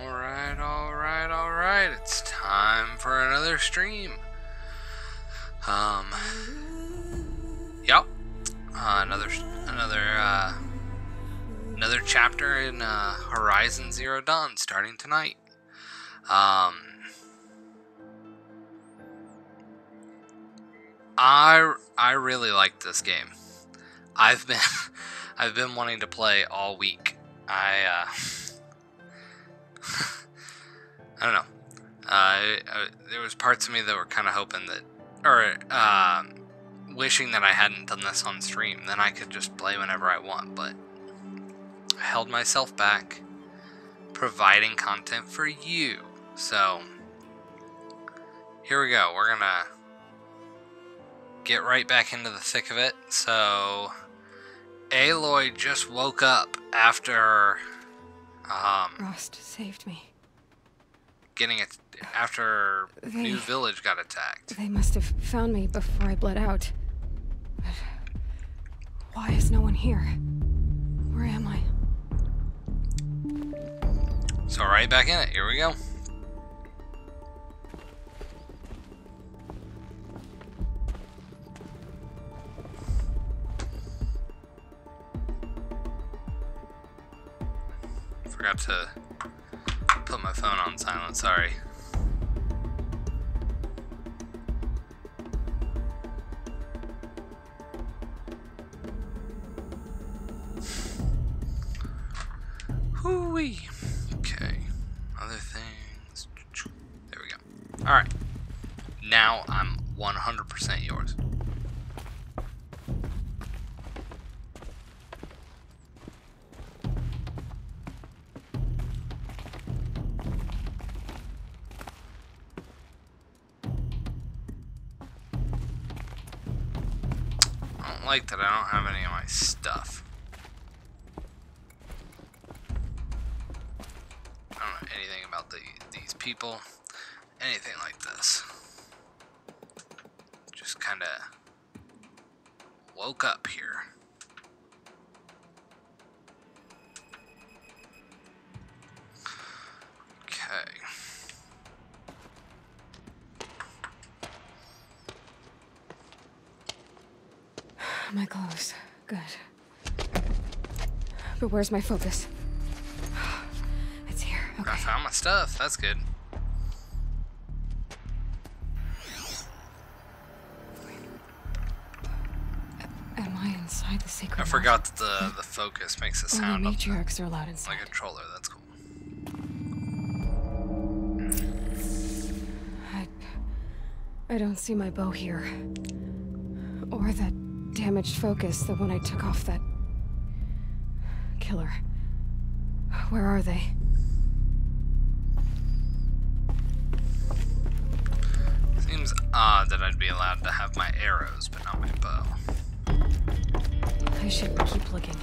Alright, alright, alright. It's time for another stream. Um. Yep. Uh, another, another, uh, another chapter in uh, Horizon Zero Dawn starting tonight. Um. I, I really like this game. I've been, I've been wanting to play all week. I, uh, I don't know. Uh, uh, there was parts of me that were kind of hoping that, or uh, wishing that I hadn't done this on stream. Then I could just play whenever I want. But I held myself back, providing content for you. So here we go. We're gonna get right back into the thick of it. So Aloy just woke up after um, Rost saved me. getting it after They- New Village got attacked. They must have found me before I bled out. But why is no one here? Where am I? So right back in it. Here we go. Forgot to put my phone on silent. Sorry. Hooey. Okay. Other things. There we go. Alright. Now I'm 100% yours. Like that I don't have any of my stuff. I don't know anything about the, these people, anything like this. Just kind of woke up here. Oh, my clothes. Good. But where's my focus? It's here. I found my stuff. That's good. Am I inside the sacred? I forgot that the the focus makes a oh, sound of matriarchs are allowed inside. like a controller. That's cool. I, I don't see my bow here. Or that damaged focus, the one I took off that killer. Where are they? Seems odd that I'd be allowed to have my arrows, but not my bow. I should keep looking.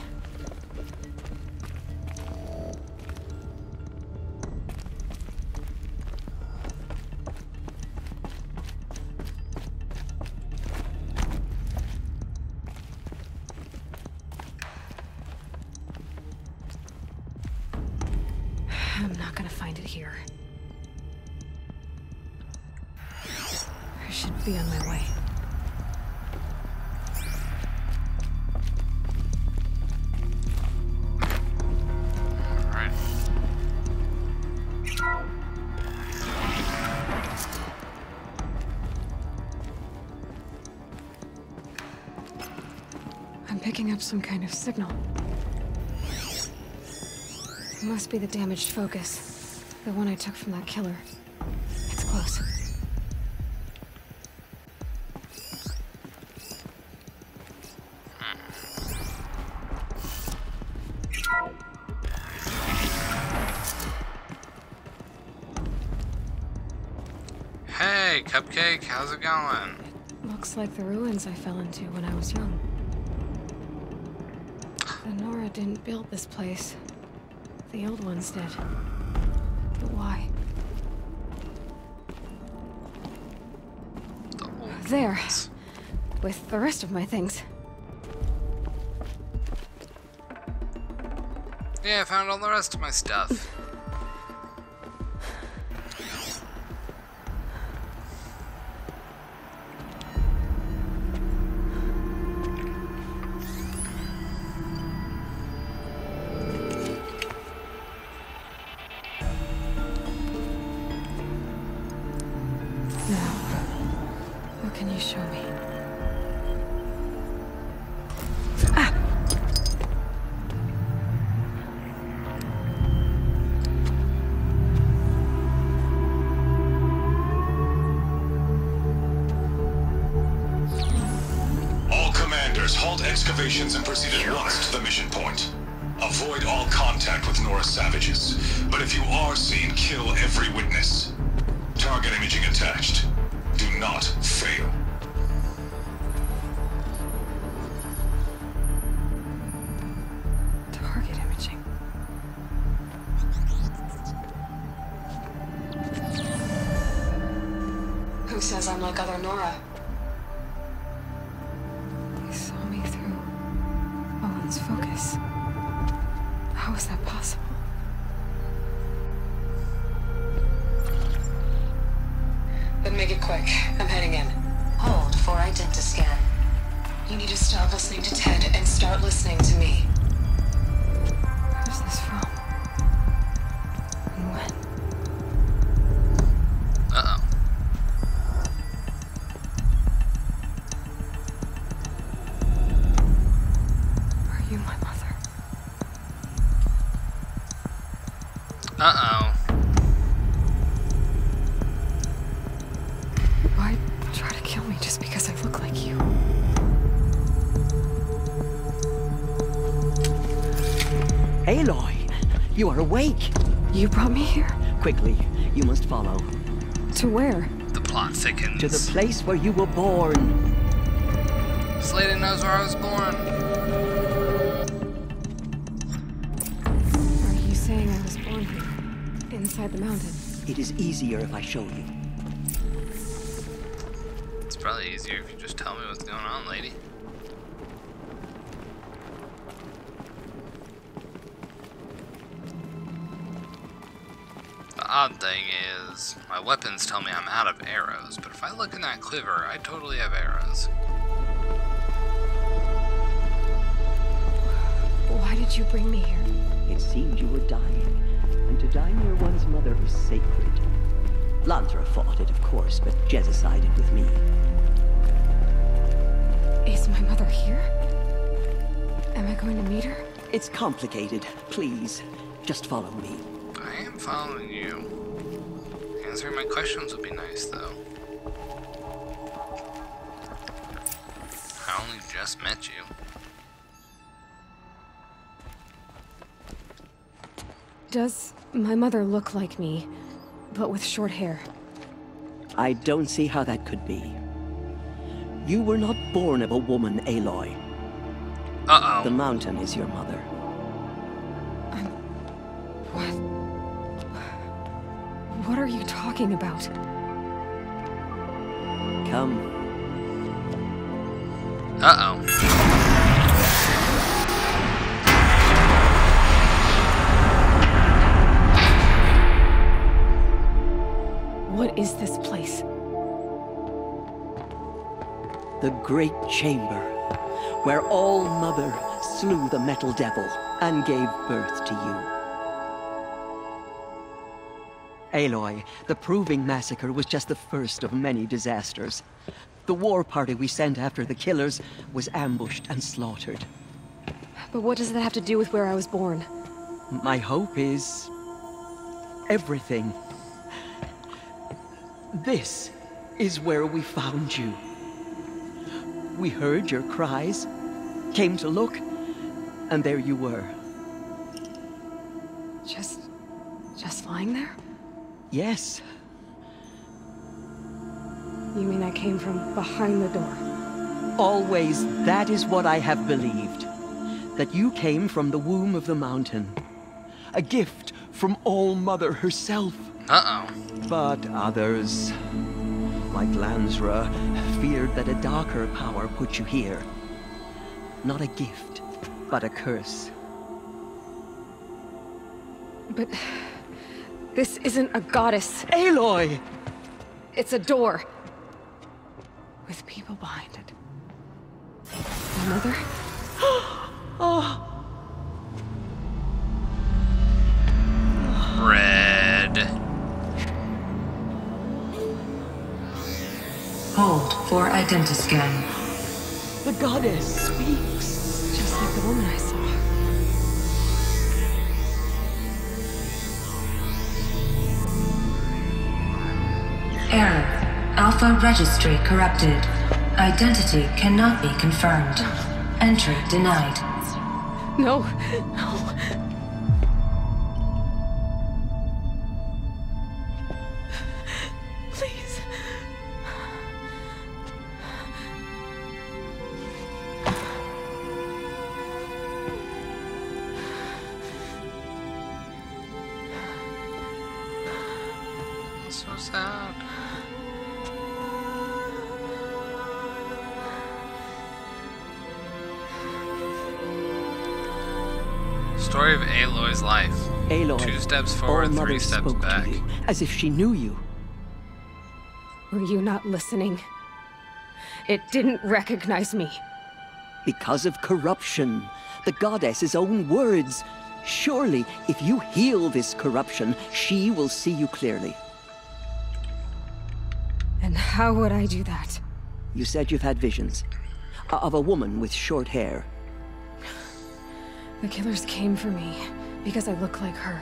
Up some kind of signal. It must be the damaged focus. The one I took from that killer. It's close. Hey, Cupcake, how's it going? Looks like the ruins I fell into when I was young. Didn't build this place. The old ones did. But why? The There. ones. With the rest of my things. Yeah, I found all the rest of my stuff. You brought me here? Quickly, you must follow. To where? The plot thickens. To the place where you were born. Slade knows where I was born. Are you saying I was born here? Inside the mountain? It is easier if I show you. It's probably easier if you my tell me I'm out of arrows, but if I look in that quiver, I totally have arrows. Why did you bring me here? It seemed you were dying, and to die near one's mother is sacred. Lansra fought it, of course, but Jezza sided with me. Is my mother here? Am I going to meet her? It's complicated. Please, just follow me. I am following you. Answering my questions would be nice, though. I only just met you. Does my mother look like me, but with short hair? I don't see how that could be. You were not born of a woman, Aloy. Uh-oh. The mountain is your mother. I'm... What? What are you talking about? Come, Uh oh. What is this place? the great chamber, where All Mother slew the Metal Devil and gave birth to you. Aloy, the Proving Massacre was just the first of many disasters. The war party we sent after the killers was ambushed and slaughtered. But what does that have to do with where I was born? My hope is... everything. This is where we found you. We heard your cries, came to look, and there you were. Just. just lying there? Yes, You mean I came from behind the door? always that is what I have believed. That you came from the womb of the mountain. A gift from All Mother herself. Uh oh. But others, like Lansra, feared that a darker power put you here. Not a gift, but a curse. But. This isn't a goddess. Aloy! It's a door. With people behind it. My mother? oh! Red. Hold for identiscan. The goddess speaks. Just like the woman I saw. Alpha registry corrupted. Identity cannot be confirmed. Entry denied. No, no. Steps All forward, Mother three steps spoke back. to you, as if she knew you. Were you not listening? It didn't recognize me. Because of corruption. The goddess's own words. Surely, if you heal this corruption, she will see you clearly. And how would I do that? You said you've had visions. Of a woman with short hair. The killers came for me because I look like her.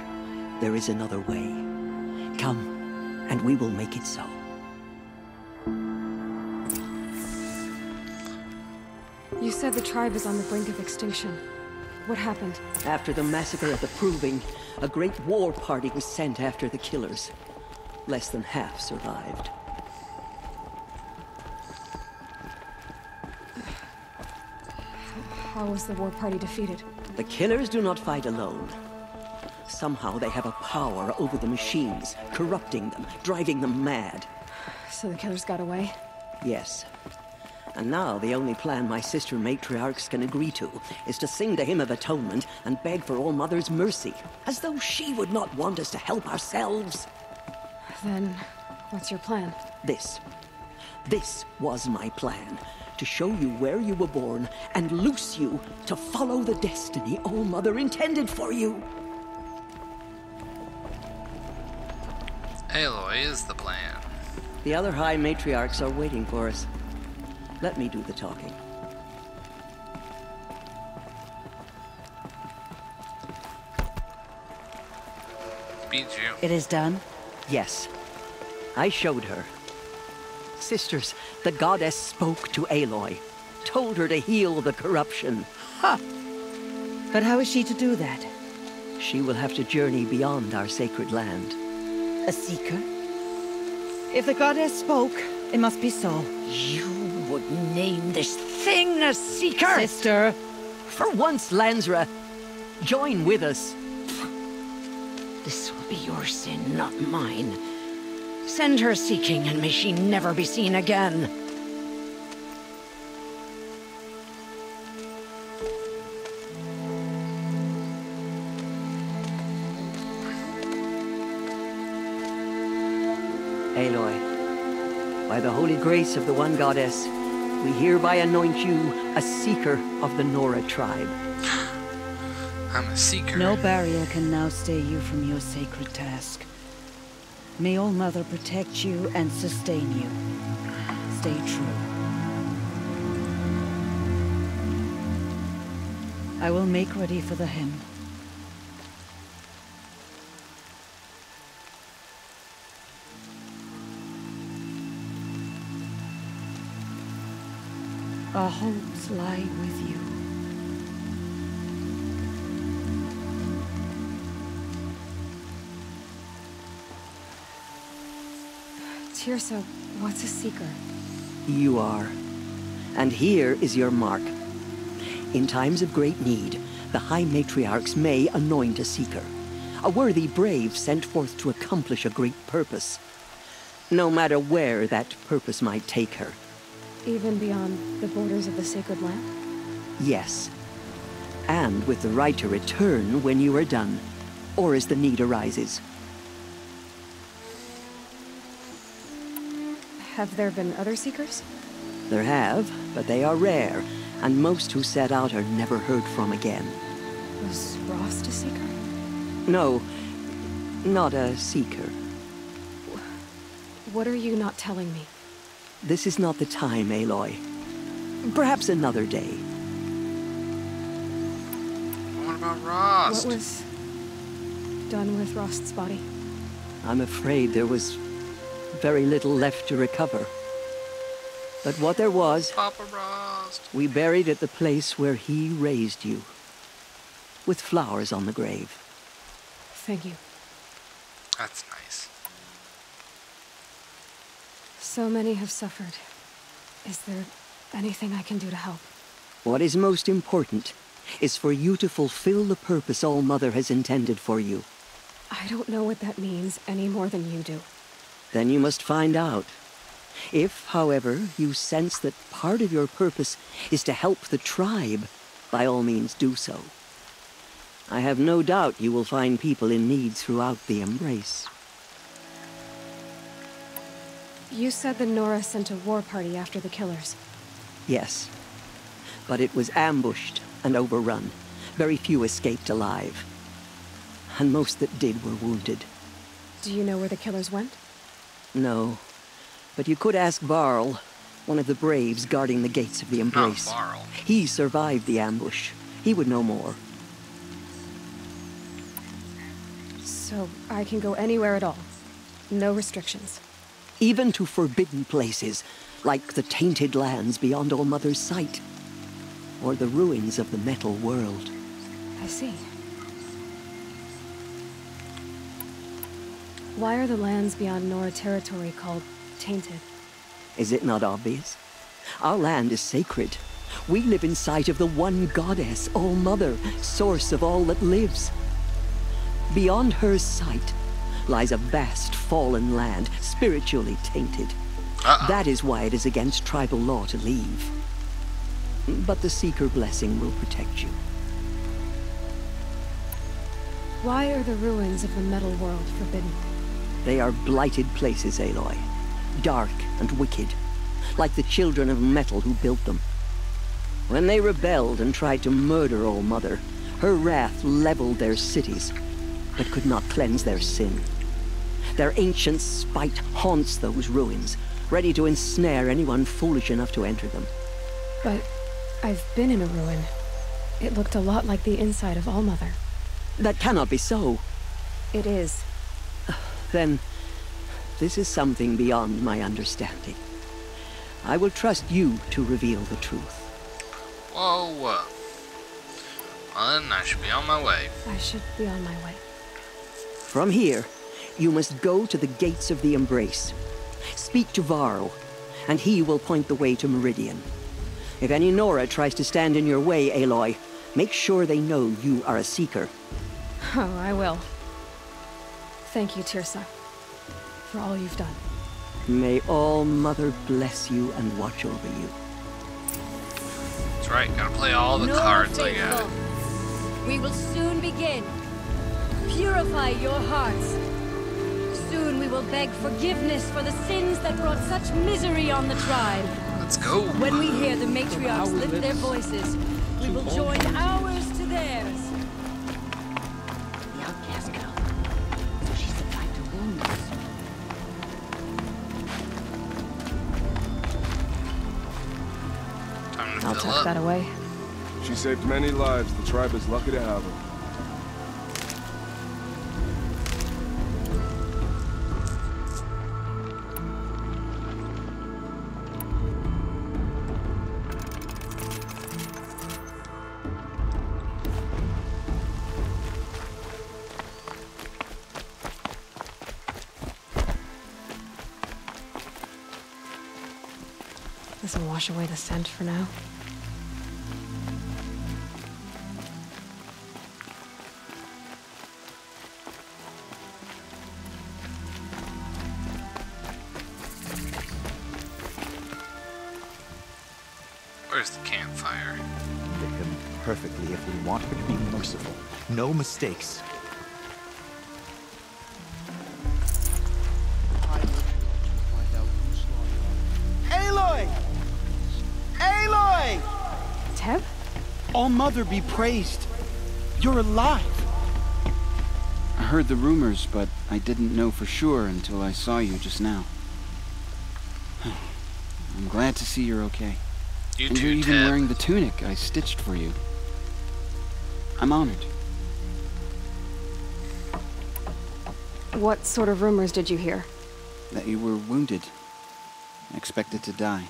There is another way. Come, and we will make it so. You said the tribe is on the brink of extinction. What happened? After the massacre at the Proving, a great war party was sent after the killers. Less than half survived. How was the war party defeated? The killers do not fight alone. Somehow they have a power over the machines, corrupting them, driving them mad. So the killers got away? Yes. And now the only plan my sister matriarchs can agree to is to sing the hymn of atonement and beg for All Mother's mercy, as though she would not want us to help ourselves. Then, what's your plan? This. This was my plan. To show you where you were born and loose you to follow the destiny All Mother intended for you. Aloy is the plan. The other High Matriarchs are waiting for us. Let me do the talking. Beat you. It is done. Yes. I showed her. Sisters, the goddess spoke to Aloy, told her to heal the corruption. Ha! But how is she to do that? She will have to journey beyond our sacred land. A seeker? If the goddess spoke, it must be so. You would name this thing a seeker? Sister, For once, Lansra, join with us. This will be your sin, not mine. Send her seeking, and may she never be seen again. The holy grace of the one goddess, we hereby anoint you a seeker of the Nora tribe. I'm a seeker. no barrier can now stay you from your sacred task. May All Mother protect you and sustain you. Stay true. I will make ready for the hymn. Our hopes lie with you. Teersa, what's a seeker? You are. And here is your mark. In times of great need, the High Matriarchs may anoint a seeker. A worthy brave sent forth to accomplish a great purpose. No matter where that purpose might take her. Even beyond the borders of the sacred land? Yes. And with the right to return when you are done, or as the need arises. Have there been other seekers? There have, but they are rare, And most who set out are never heard from again. Was Rost a seeker? No, not a seeker. What are you not telling me? This is not the time, Aloy. Perhaps another day. What about Rost? What was done with Rost's body? I'm afraid there was very little left to recover. But what there was, Papa Rost. we buried at the place where he raised you. With flowers on the grave. Thank you. That's nice. So many have suffered. Is there anything I can do to help? What is most important is for you to fulfill the purpose All Mother has intended for you. I don't know what that means any more than you do. Then you must find out. If, however, you sense that part of your purpose is to help the tribe, by all means do so. I have no doubt you will find people in need throughout the Embrace. You said the Nora sent a war party after the killers. Yes. But it was ambushed and overrun. Very few escaped alive. And most that did were wounded. Do you know where the killers went? No. But you could ask Varl, one of the braves guarding the gates of the Embrace. Varl. He survived the ambush. He would know more. So I can go anywhere at all. No restrictions. Even to forbidden places, like the tainted lands beyond All Mother's sight. Or the ruins of the metal world. I see. Why are the lands beyond Nora territory called tainted? Is it not obvious? Our land is sacred. We live in sight of the one goddess, All Mother, source of all that lives. Beyond her sight lies a vast fallen land, spiritually tainted. Uh-oh. That is why it is against tribal law to leave. But the Seeker blessing will protect you. Why are the ruins of the metal world forbidden? They are blighted places, Aloy. Dark and wicked, like the children of metal who built them. When they rebelled and tried to murder All Mother, her wrath leveled their cities, but could not cleanse their sin. Their ancient spite haunts those ruins, ready to ensnare anyone foolish enough to enter them. But I've been in a ruin. It looked a lot like the inside of Allmother. That cannot be so. It is. Then, this is something beyond my understanding. I will trust you to reveal the truth. Oh, whoa, whoa. Well, then I should be on my way. I should be on my way. From here, you must go to the gates of the Embrace. Speak to Varl, and he will point the way to Meridian. If any Nora tries to stand in your way, Aloy, make sure they know you are a Seeker. Oh, I will. Thank you, Teersa, for all you've done. May All Mother bless you and watch over you. That's right, gotta play all the No, cards I faithful. got. We will soon begin. Purify your hearts. Soon we will beg forgiveness for the sins that brought such misery on the tribe. Let's go. When we hear the matriarchs lift their voices, we will join ours to theirs. The outcast girl. So she survived her wounds. Time to I'll tuck that away. She saved many lives. The tribe is lucky to have her. Wash away the scent for now. Where's the campfire? Fit him perfectly if we want her to be merciful. No mistakes. All Mother be praised. You're alive. I heard the rumors, but I didn't know for sure until I saw you just now. I'm glad to see you're okay. You and too, you're even Teb. wearing the tunic I stitched for you. I'm honored. What sort of rumors did you hear? that you were wounded, expected to die.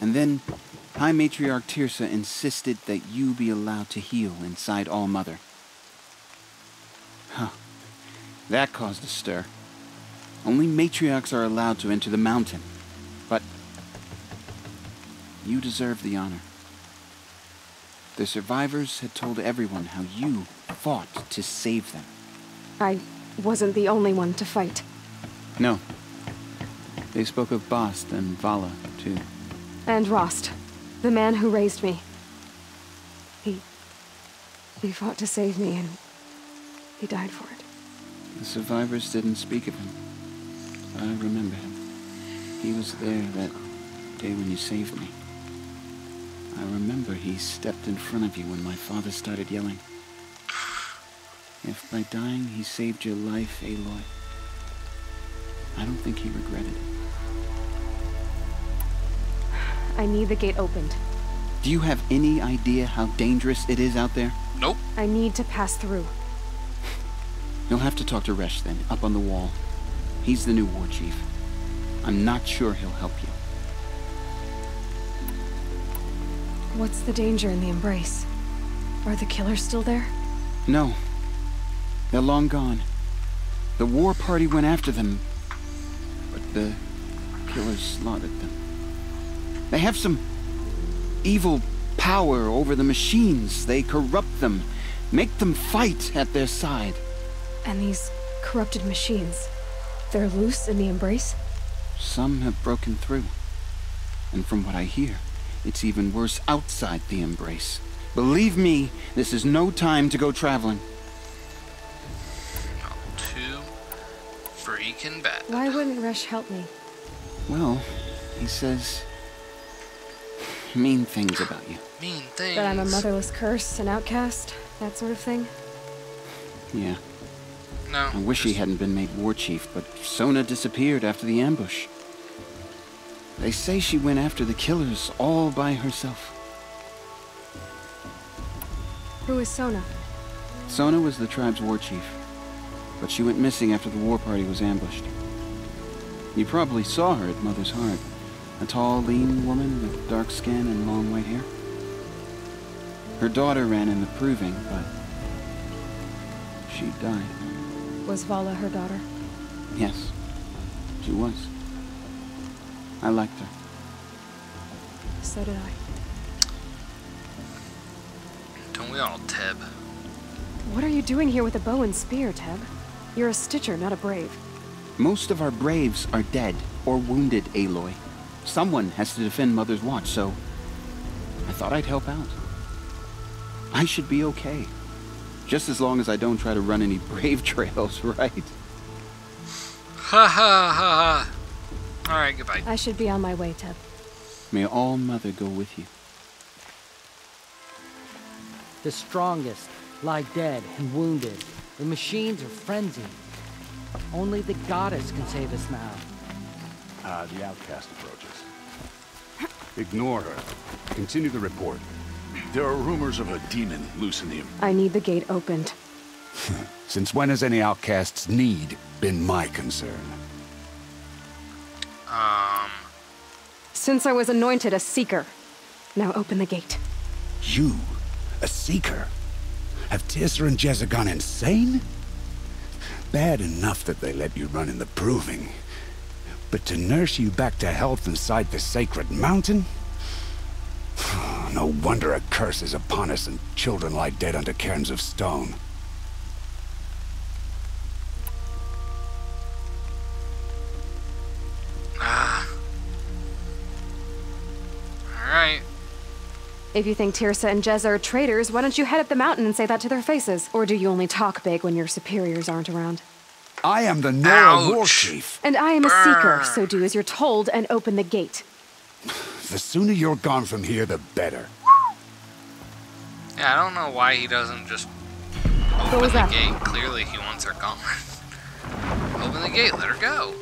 And then High Matriarch Teersa insisted that you be allowed to heal inside All Mother. Huh. That caused a stir. Only matriarchs are allowed to enter the mountain. But you deserve the honor. The survivors had told everyone how you fought to save them. I wasn't the only one to fight. No. They spoke of Bast and Vala, too. And Rost, the man who raised me. He. He fought to save me, and he died for it. The survivors didn't speak of him. I remember him. He was there that day when you saved me. I remember he stepped in front of you when my father started yelling. If by dying he saved your life, Aloy, I don't think he regretted it. I need the gate opened. Do you have any idea how dangerous it is out there? Nope. I need to pass through. You'll have to talk to Resh then, up on the wall. He's the new war chief. I'm not sure he'll help you. What's the danger in the embrace? Are the killers still there? No. They're long gone. The war party went after them, but the killers slaughtered them. They have some evil power over the machines. They corrupt them, make them fight at their side. And these corrupted machines, they're loose in the embrace? Some have broken through. And from what I hear, it's even worse outside the embrace. Believe me, this is no time to go traveling. Too freaking bad. Why wouldn't Resh help me? Well, he says mean things about you. Mean things. That I'm a motherless curse, an outcast, that sort of thing? Yeah. No. I wish he hadn't been made war chief, but Sona disappeared after the ambush. They say she went after the killers all by herself. Who is Sona? Sona was the tribe's war chief, but she went missing after the war party was ambushed. You probably saw her at Mother's Heart. A tall, lean woman with dark skin and long white hair. Her daughter ran in the proving, but she died. Was Vala her daughter? Yes, she was. I liked her. So did I. Don't we all, Teb? What are you doing here with a bow and spear, Teb? You're a Stitcher, not a Brave. Most of our braves are dead or wounded, Aloy. Someone has to defend Mother's Watch, so I thought I'd help out. I should be okay. Just as long as I don't try to run any brave trails, right? Ha ha ha ha. Alright, goodbye. I should be on my way, Teb. May all Mother go with you. The strongest lie dead and wounded. The machines are frenzied. Only the goddess can save us now. Ah, the outcast approaches. Ignore her. Continue the report. There are rumors of a demon loose in the I need the gate opened. Since when has any outcast's need been my concern? Um. Since I was anointed a Seeker. Now open the gate. You? A seeker? Have Teersa and Jezza gone insane? Bad enough that they let you run in the proving. But to nurse you back to health inside the sacred mountain? No wonder a curse is upon us and children lie dead under cairns of stone. Ah. Alright. If you think Teersa and Jezza are traitors, why don't you head up the mountain and say that to their faces? Or do you only talk big when your superiors aren't around? I am the Nora War Chief. And I am a Seeker, so do as you're told and open the gate. The sooner you're gone from here, the better. Yeah, I don't know why he doesn't just What open was the that? gate. Clearly he wants her gone. open the gate, let her go.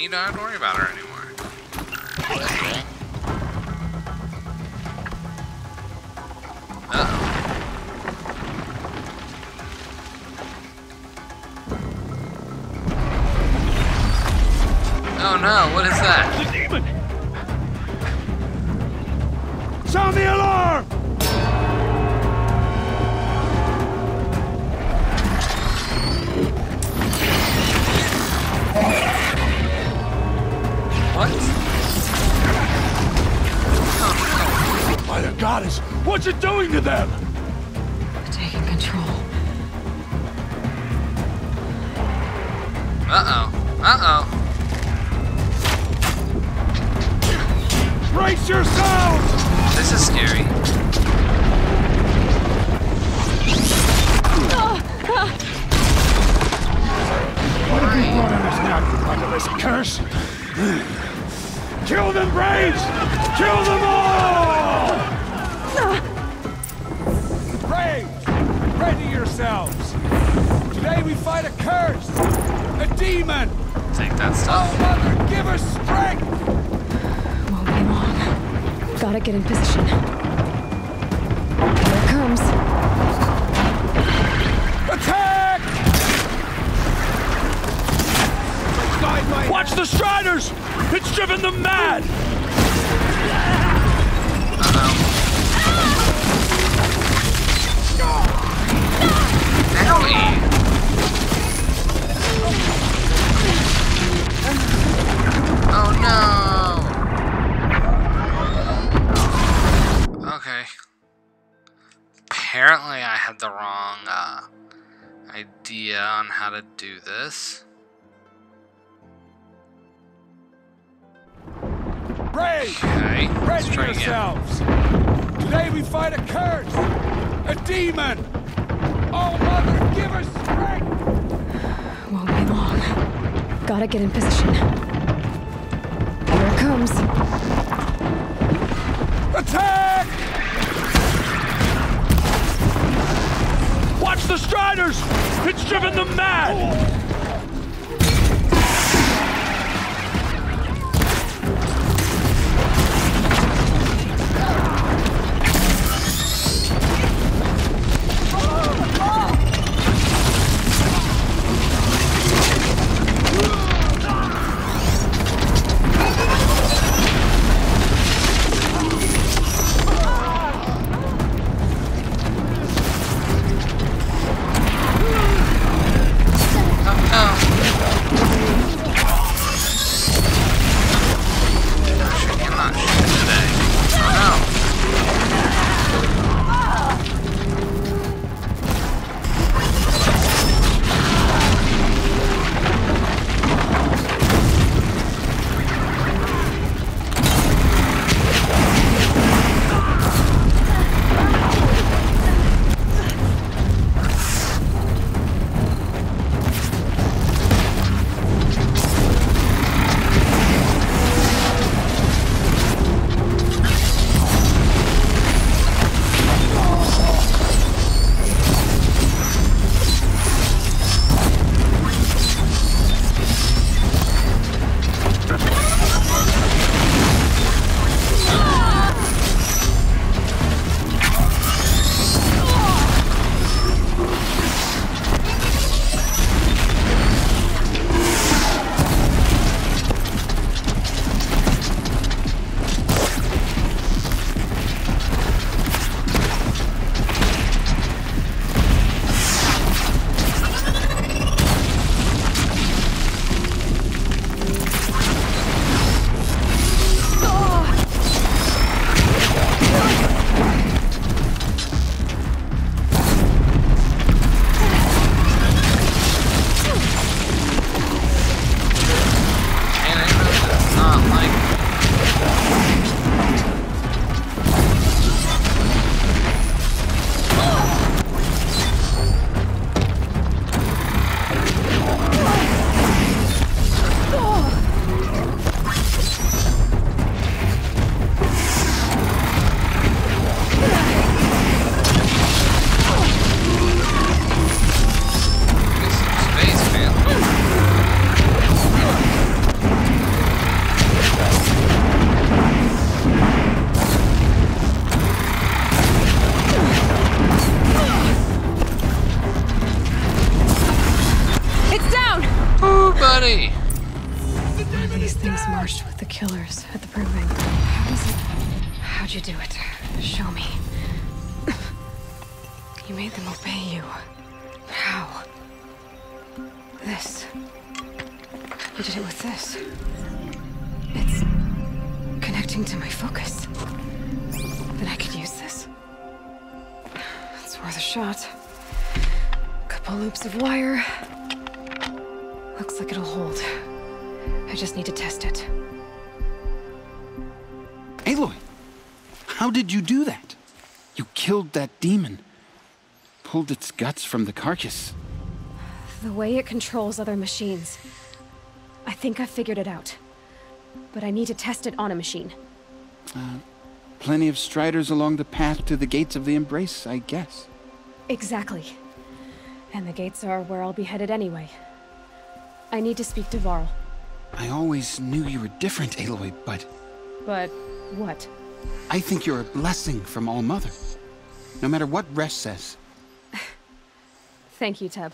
You don't have to worry about her anymore. Uh-oh. Oh no, what is that? The demon! Sound the alarm! What? By the goddess, what's it doing to them? Taking control. Uh-oh. Uh-oh. Brace yourselves! This is scary. What have you brought on us now, under this curse? Kill them, Braves! Kill them all! Braves, ready yourselves! Today we fight a curse! A demon! Take that stuff. Oh, Mother, give us strength! Won't. Gotta get in position. Here it comes. Attack! Watch the Striders! It's driven them mad! Oh no! Apparently I had the wrong uh, idea on how to do this. Braves, Okay, let's ready try again. yourselves! Today we fight a curse! A demon! Oh, Mother, give us strength! Won't be long. Gotta get in position. Here it comes. Attack! Watch the Striders! It's driven them mad! From the carcass. The way it controls other machines. I think I figured it out. But I need to test it on a machine. Uh, plenty of striders along the path to the gates of the Embrace, I guess. Exactly. And the gates are where I'll be headed anyway. I need to speak to Varl. I always knew you were different, Aloy, but But what? I think you're a blessing from All Mother. No matter what Resh says. Thank you, Teb.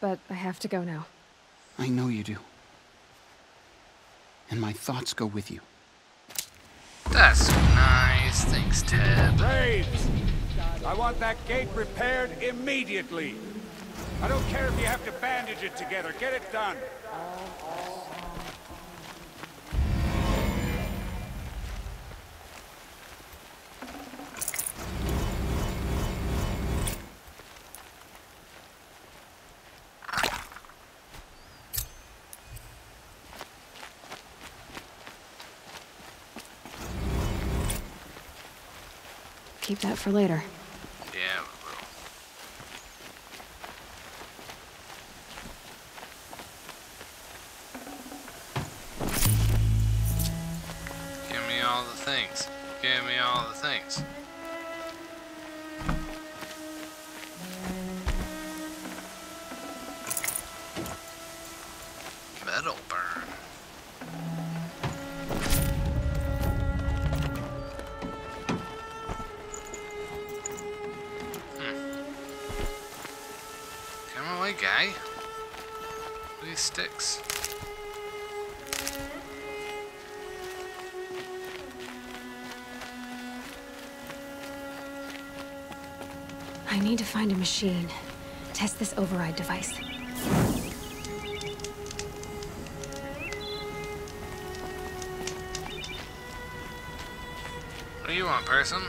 But I have to go now. I know you do. And my thoughts go with you. That's nice. Thanks, Ted. Braves! I want that gate repaired immediately. I don't care if you have to bandage it together. Get it done. Keep that for later. Override device. What do you want, person?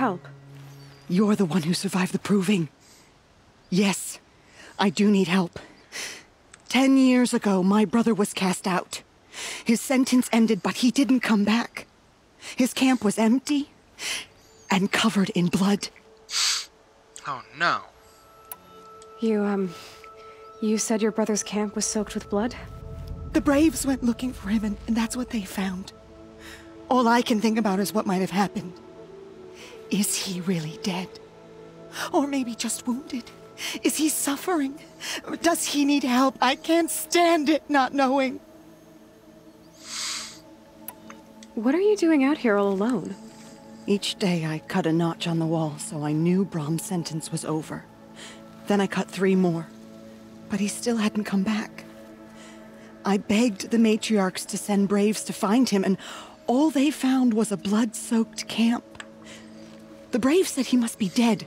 Help? You're the one who survived the proving. Yes, I do need help. Ten years ago, my brother was cast out. His sentence ended, but he didn't come back. His camp was empty and covered in blood. Oh no. You, um... You said your brother's camp was soaked with blood? The Braves went looking for him, and, and that's what they found. All I can think about is what might have happened. Is he really dead? Or maybe just wounded? Is he suffering? Does he need help? I can't stand it not knowing. What are you doing out here all alone? Each day I cut a notch on the wall so I knew Brom's sentence was over. Then I cut three more. But he still hadn't come back. I begged the matriarchs to send braves to find him, and all they found was a blood soaked camp. The Brave said he must be dead.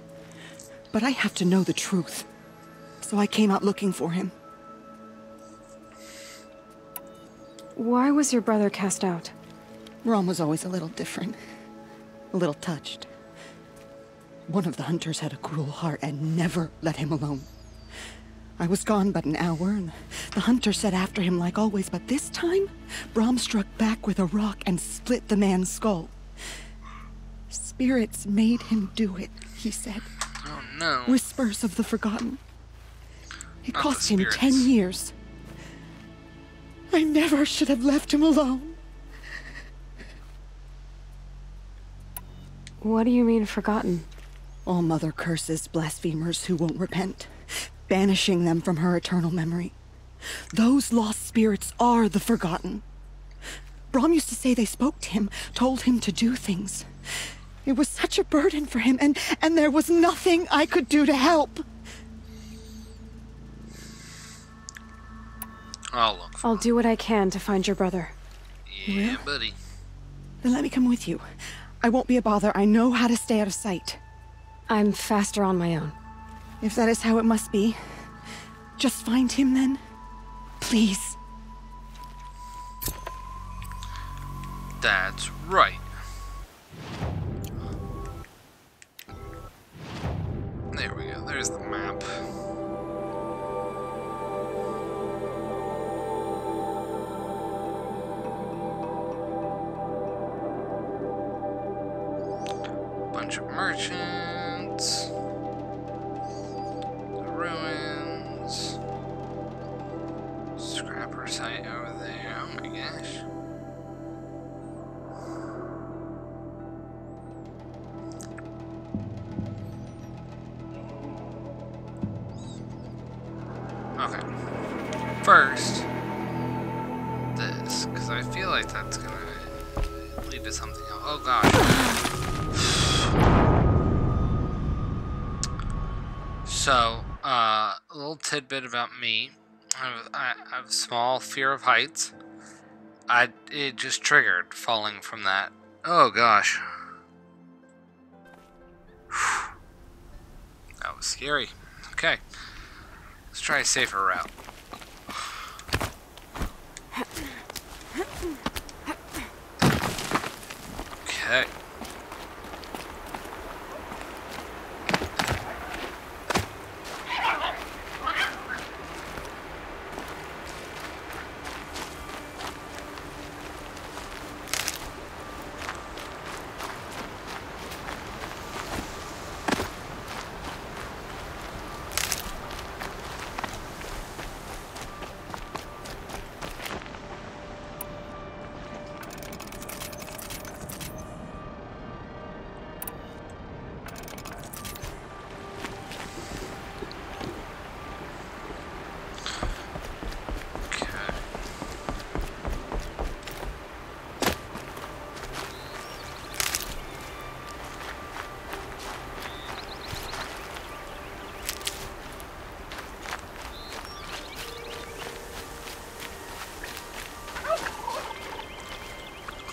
But I have to know the truth. So I came out looking for him. Why was your brother cast out? Brom was always a little different. A little touched. One of the hunters had a cruel heart and never let him alone. I was gone but an hour, and the hunter set after him like always, but this time, Brom struck back with a rock and split the man's skull. Spirits made him do it, he said. Oh no. Whispers of the forgotten. It Not cost him ten years. I never should have left him alone. What do you mean forgotten? All mother curses blasphemers who won't repent, banishing them from her eternal memory. Those lost spirits are the forgotten. Brom used to say they spoke to him, told him to do things. It was such a burden for him, and, and there was nothing I could do to help. Oh look. I'll do what I can to find your brother. Yeah, buddy. Then let me come with you. I won't be a bother. I know how to stay out of sight. I'm faster on my own. If that is how it must be, just find him then. Please. That's right. There's the map. Bunch of merchants. Tidbit about me. I have, I I have small fear of heights. I it just triggered falling from that. Oh gosh. That was scary. Okay. Let's try a safer route. Okay.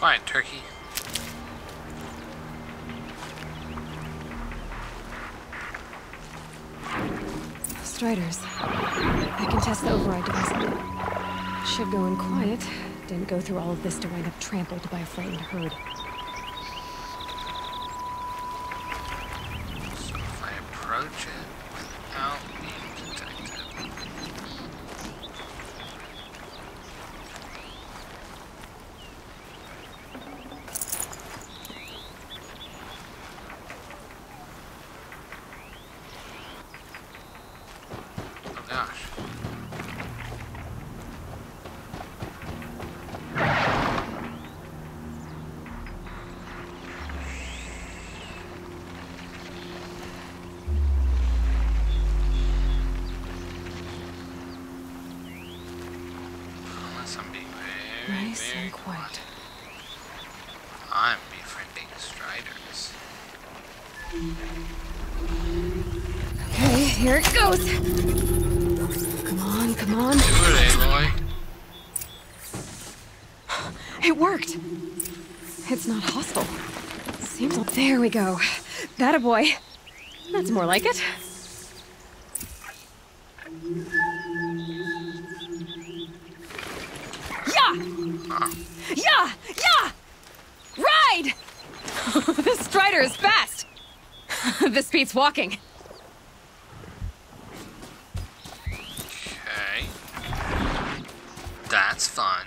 Quiet, turkey. Striders. I can test the override device. on it. Should go in quiet. Didn't go through all of this to wind up trampled by a frightened herd. Here it goes. Come on, come on. Do it, Aloy. It worked. It's not hostile. Seems like there we go. That a boy. That's more like it. Yeah! Yeah! Yeah! Ride! this strider is fast! this beats walking. Okay. That's fun.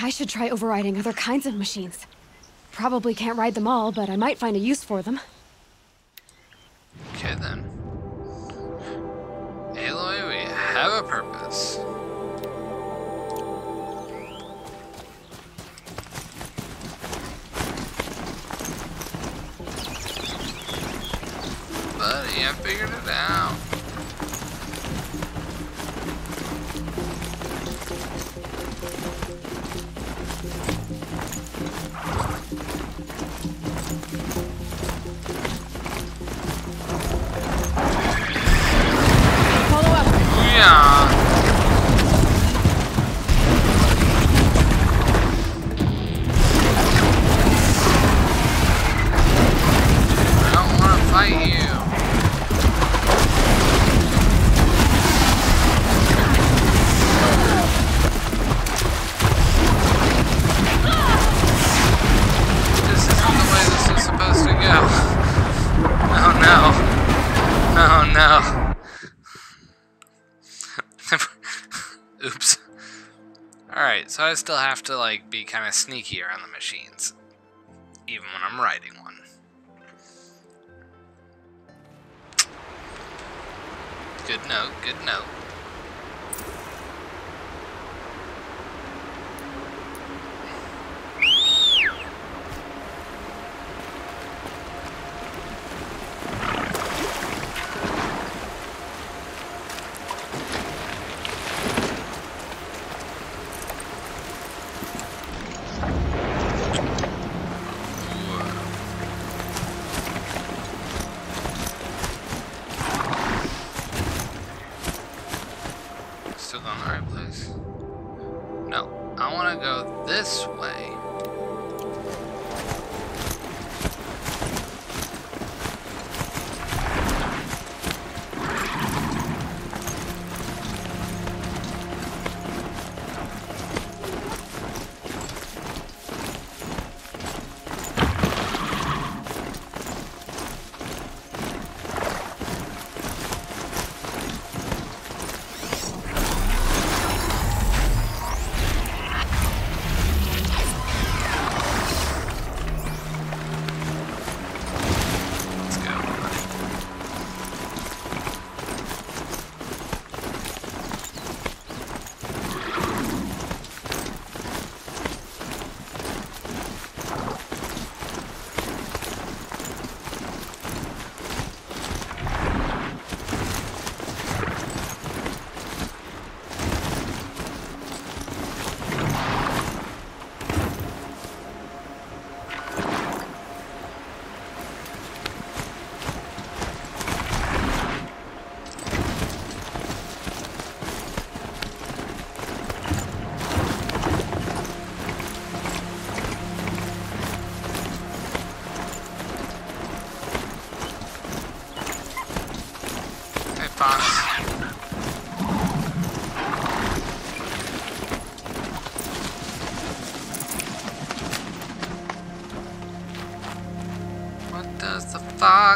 I should try overriding other kinds of machines. Probably can't ride them all, but I might find a use for them. Sneaky around the machines.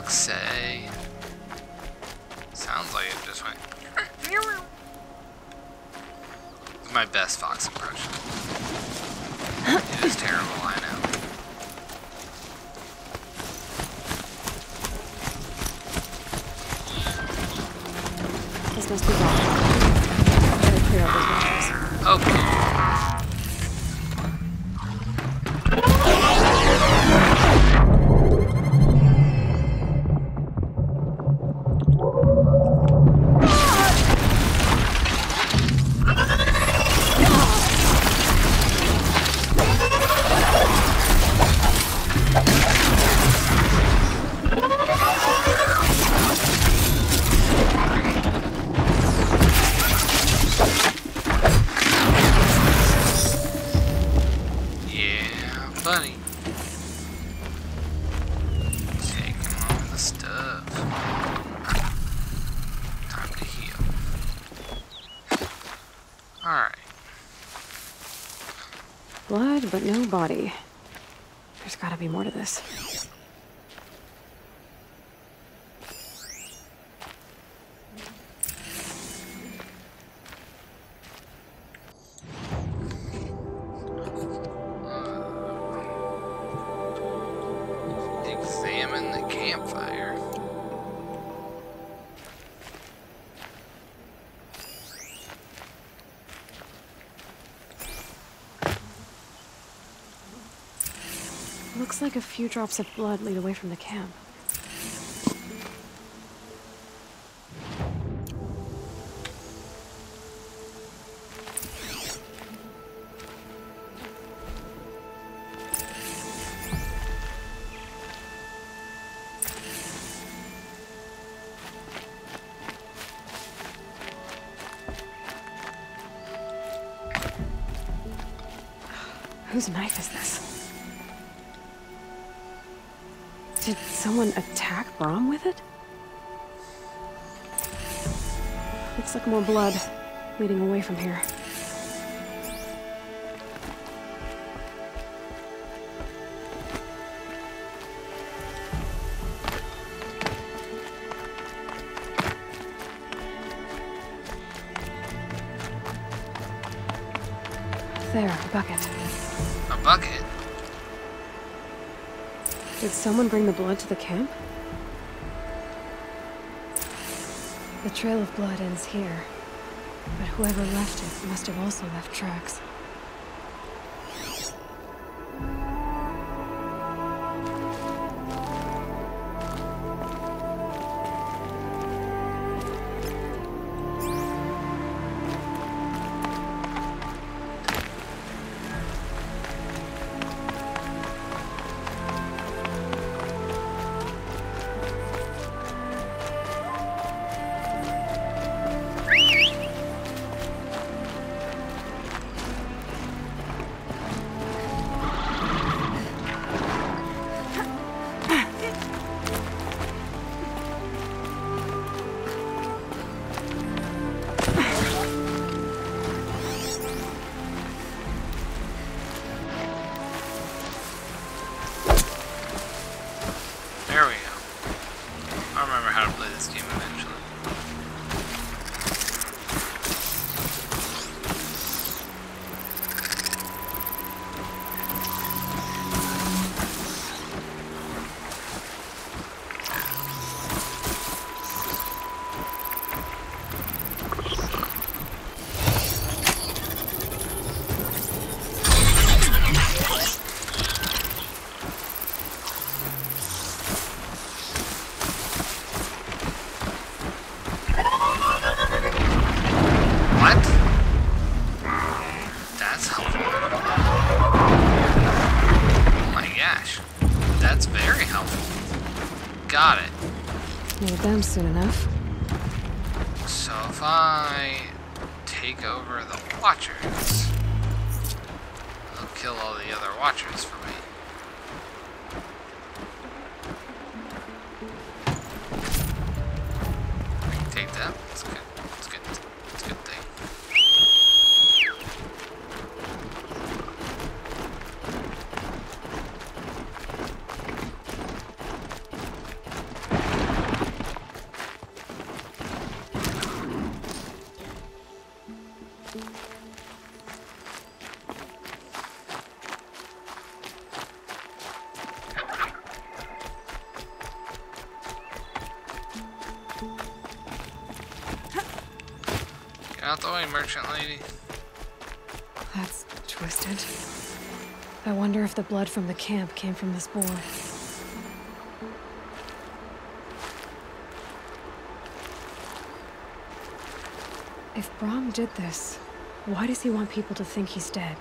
Fox blood, like a few drops of blood lead away from the camp. Looks like more blood leading away from here. There, a bucket. A bucket? Did someone bring the blood to the camp? Trail of blood ends here, but whoever left it must have also left tracks. Soon enough. Merchant lady. That's twisted. I wonder if the blood from the camp came from this boar. If Brom did this, why does he want people to think he's dead?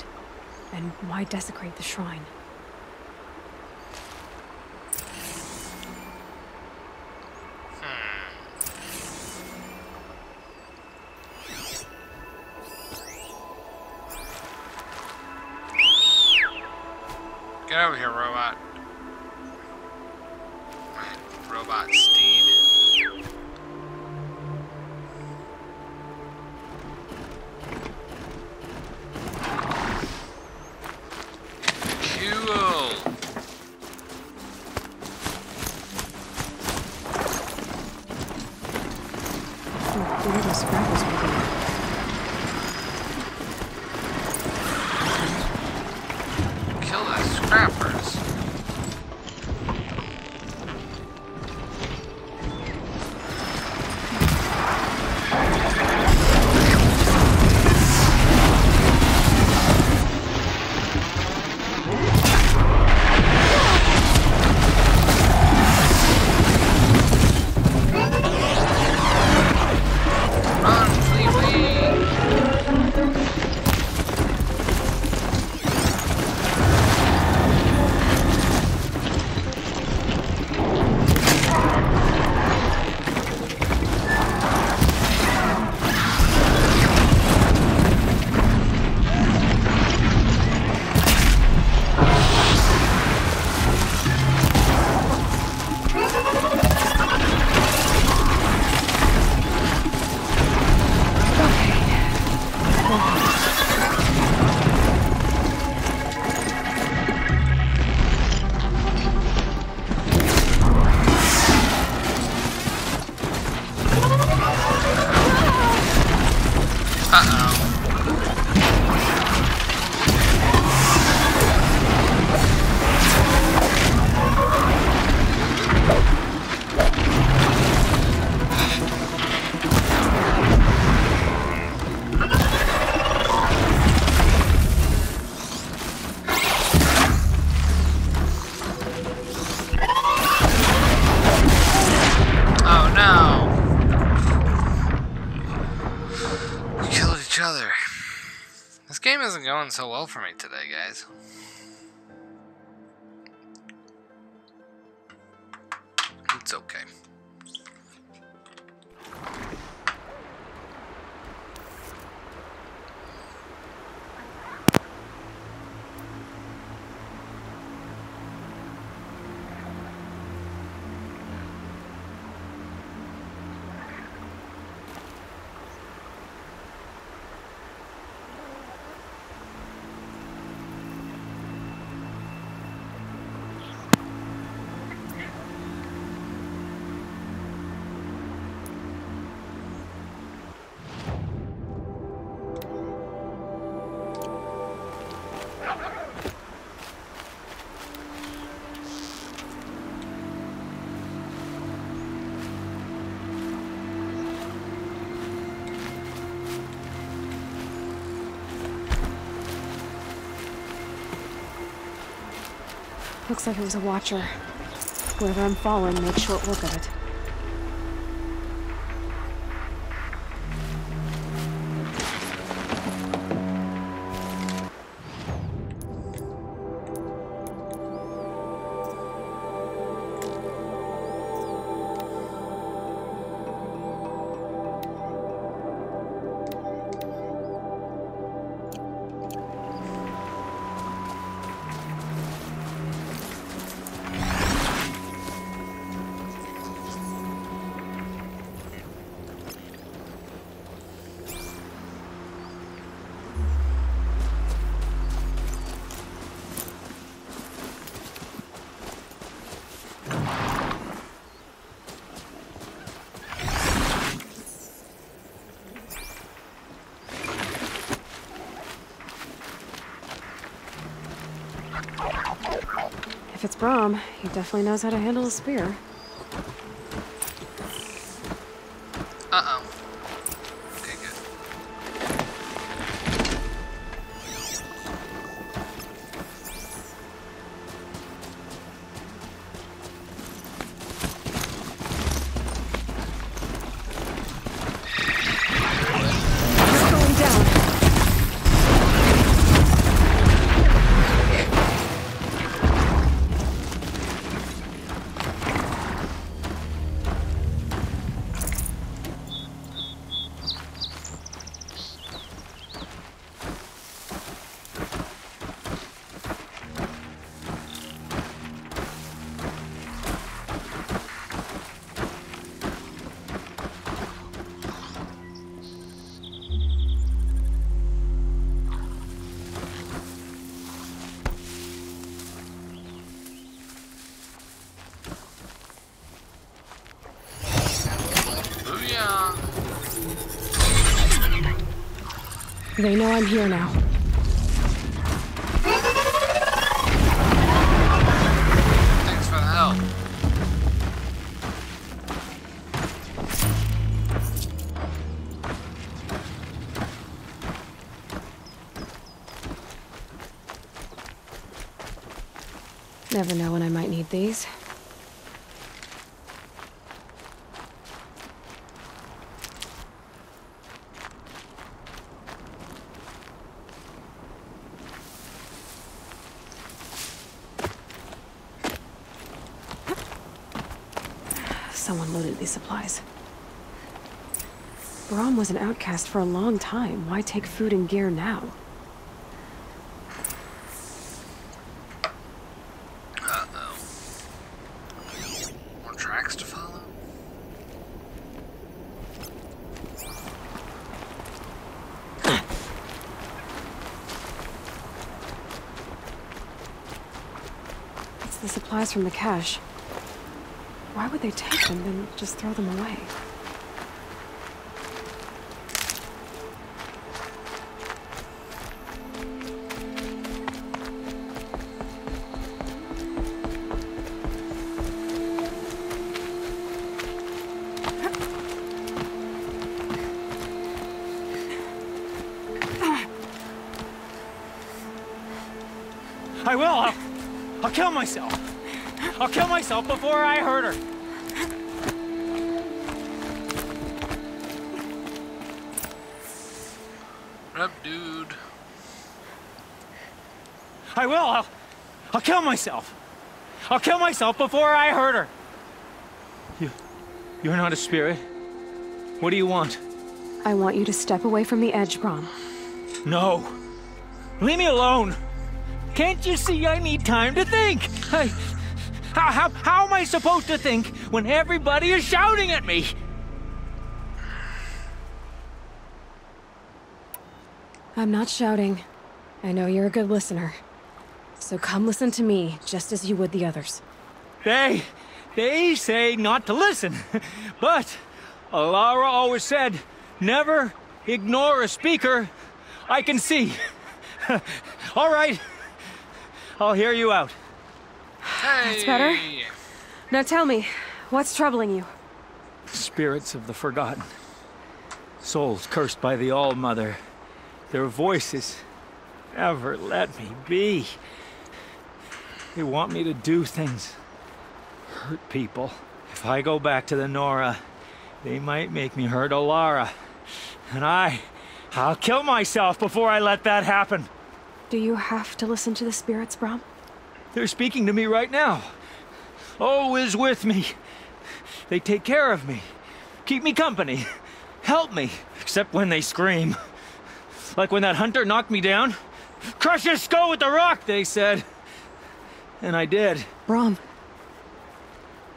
And why desecrate the shrine? Going so well for me Like it was a watcher. Whoever I'm following made short work of it. Definitely knows how to handle a spear. They know I'm here now. Brom was an outcast for a long time. Why take food and gear now? Uh-oh. More tracks to follow? It's the supplies from the cache. Why would they take them and just throw them away? Kill myself. I'll kill myself before I hurt her. What up, dude? I will. I'll, I'll kill myself. I'll kill myself before I hurt her. You, you're not a spirit. What do you want? I want you to step away from the edge, Brom. No. Leave me alone. Can't you see I need time to think? I, how, how, how am I supposed to think when everybody is shouting at me? I'm not shouting. I know you're a good listener. So come listen to me, just as you would the others. They, they say not to listen. But Alara always said, never ignore a speaker I can see. All right, I'll hear you out. That's better. Now tell me, what's troubling you? Spirits of the forgotten. Souls cursed by the All-Mother. Their voices never let me be. They want me to do things. Hurt people. If I go back to the Nora, they might make me hurt Alara. And I... I'll kill myself before I let that happen. Do you have to listen to the spirits, Brom? They're speaking to me right now. Oh is with me. They take care of me. Keep me company. Help me. Except when they scream. Like when that hunter knocked me down. Crush his skull with the rock, they said. And I did. Brom.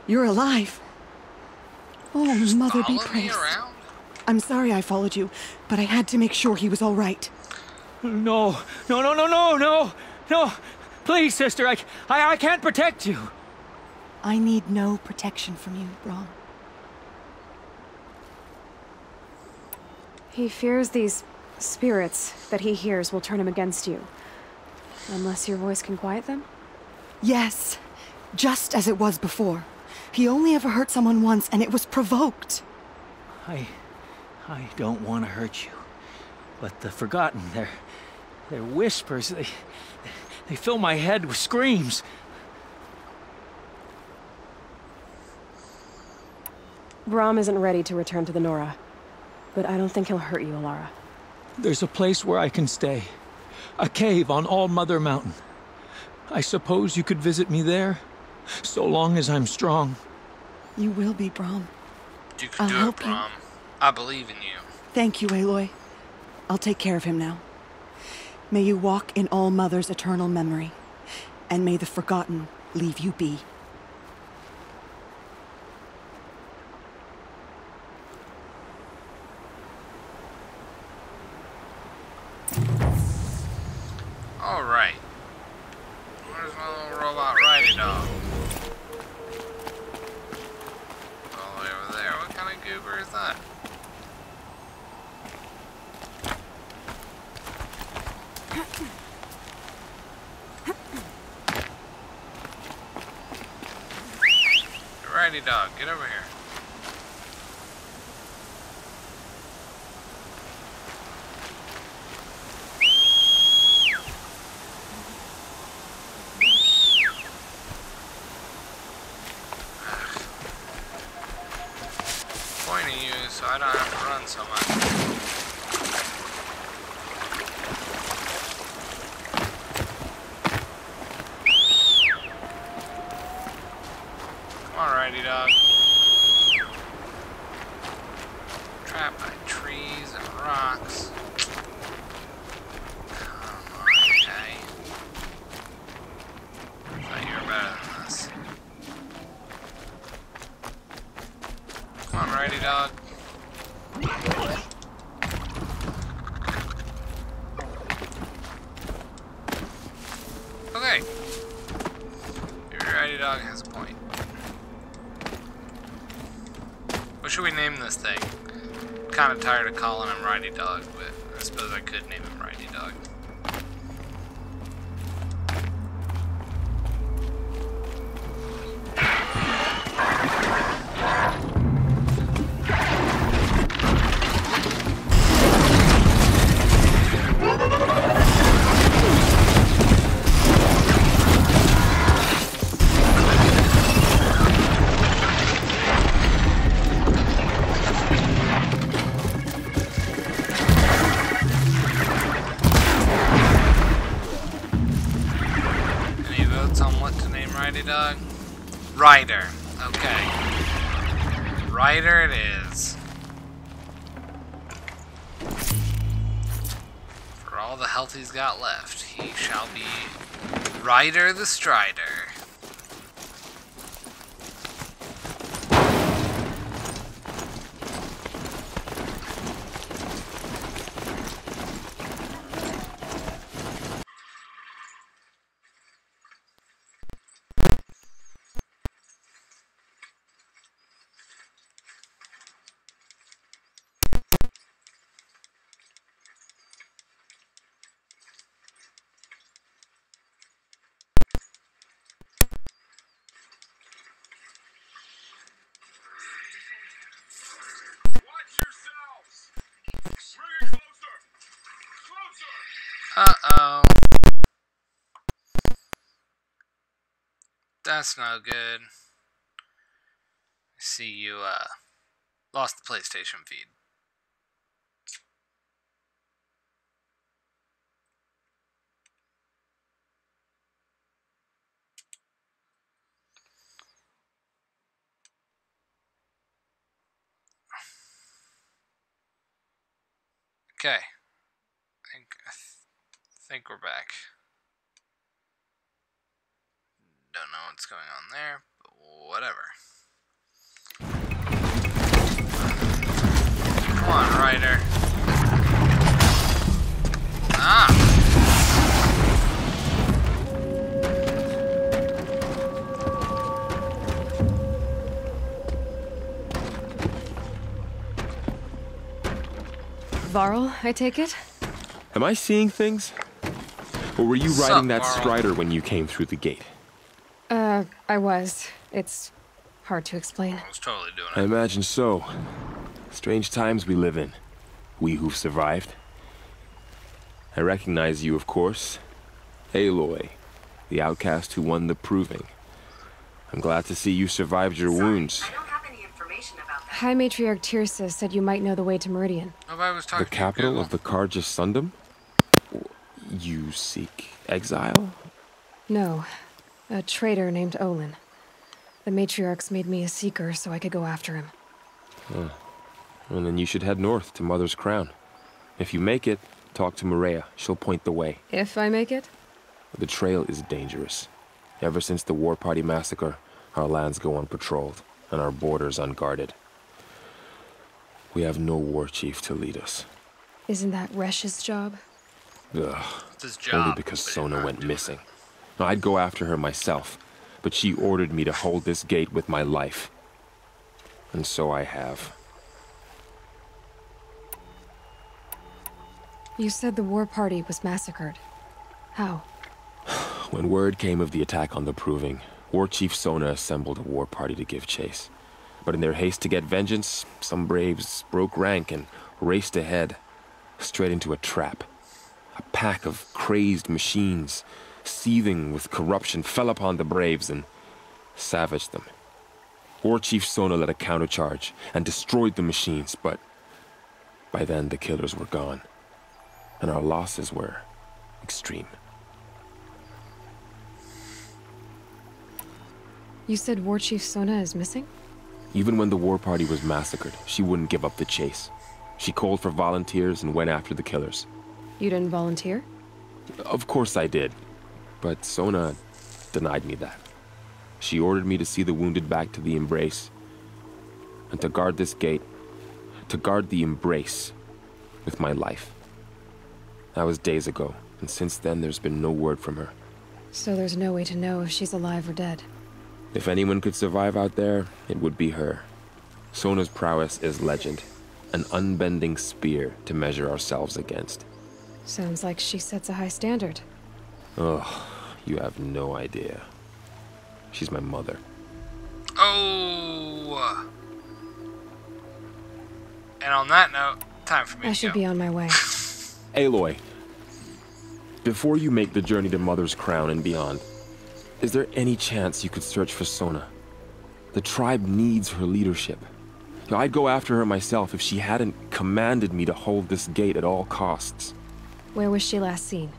You're alive. Oh, Mother be praised. I'm sorry I followed you, but I had to make sure he was all right. No, no, no, no, no, no, no. Please, sister, I, I, I can't protect you. I need no protection from you, Brom. He fears these spirits that he hears will turn him against you. Unless your voice can quiet them? Yes, just as it was before. He only ever hurt someone once, and it was provoked. I, I don't want to hurt you, but the forgotten, their, their whispers, they, they fill my head with screams. Brom isn't ready to return to the Nora, but I don't think he'll hurt you, Alara. There's a place where I can stay. A cave on All Mother Mountain. I suppose you could visit me there? So long as I'm strong. You will be, Brom. You can I'll do it, help you. Brom. I believe in you. Thank you, Aloy. I'll take care of him now. May you walk in All Mother's eternal memory, and may the forgotten leave you be. Alright. Where's my little robot riding dog? Uh, All the way over there. What kind of goober is that? Alrighty, dog, get over here. Pointing you so I don't have to run so much. $90. Ryder the Strider. Uh-oh. That's no good. See you, uh, lost the PlayStation feed. Take it? Am I seeing things? Or were you Sup, riding that Varl? strider when you came through the gate? Uh, I was. It's hard to explain. I was totally doing I imagine so. Strange times we live in. We who've survived. I recognize you, of course. Aloy, the outcast who won the proving. I'm glad to see you survived your wounds. High Matriarch Teersa said you might know the way to Meridian. Nobody was The talking to capital Google. of the Carja Sundom? You seek exile? No, a traitor named Olin. The Matriarchs made me a seeker so I could go after him. Huh. Well, then you should head north to Mother's Crown. If you make it, talk to Maria. She'll point the way. If I make it? The trail is dangerous. Ever since the War Party massacre, our lands go unpatrolled and our borders unguarded. We have no war chief to lead us. Isn't that Resh's job? Ugh. It's his Only because Sona went missing. Now, I'd go after her myself, but she ordered me to hold this gate with my life. And so I have. You said the war party was massacred. How? When word came of the attack on the Proving, War Chief Sona assembled a war party to give chase. But in their haste to get vengeance, some braves broke rank and raced ahead, straight into a trap. A pack of crazed machines, seething with corruption, fell upon the braves and savaged them. War Chief Sona led a countercharge and destroyed the machines, but by then the killers were gone, and our losses were extreme. You said War Chief Sona is missing? Even when the war party was massacred, she wouldn't give up the chase. She called for volunteers and went after the killers. You didn't volunteer? Of course I did, but Sona denied me that. She ordered me to see the wounded back to the embrace, and to guard this gate, to guard the embrace with my life. That was days ago, and since then there's been no word from her. So there's no way to know if she's alive or dead. If anyone could survive out there, it would be her. Sona's prowess is legend, an unbending spear to measure ourselves against. Sounds like she sets a high standard. Oh, you have no idea. She's my mother. Oh. And on that note, time for me I to should go. be on my way. Aloy, before you make the journey to Mother's Crown and beyond, is there any chance you could search for Sona? The tribe needs her leadership. I'd go after her myself if she hadn't commanded me to hold this gate at all costs. Where was she last seen?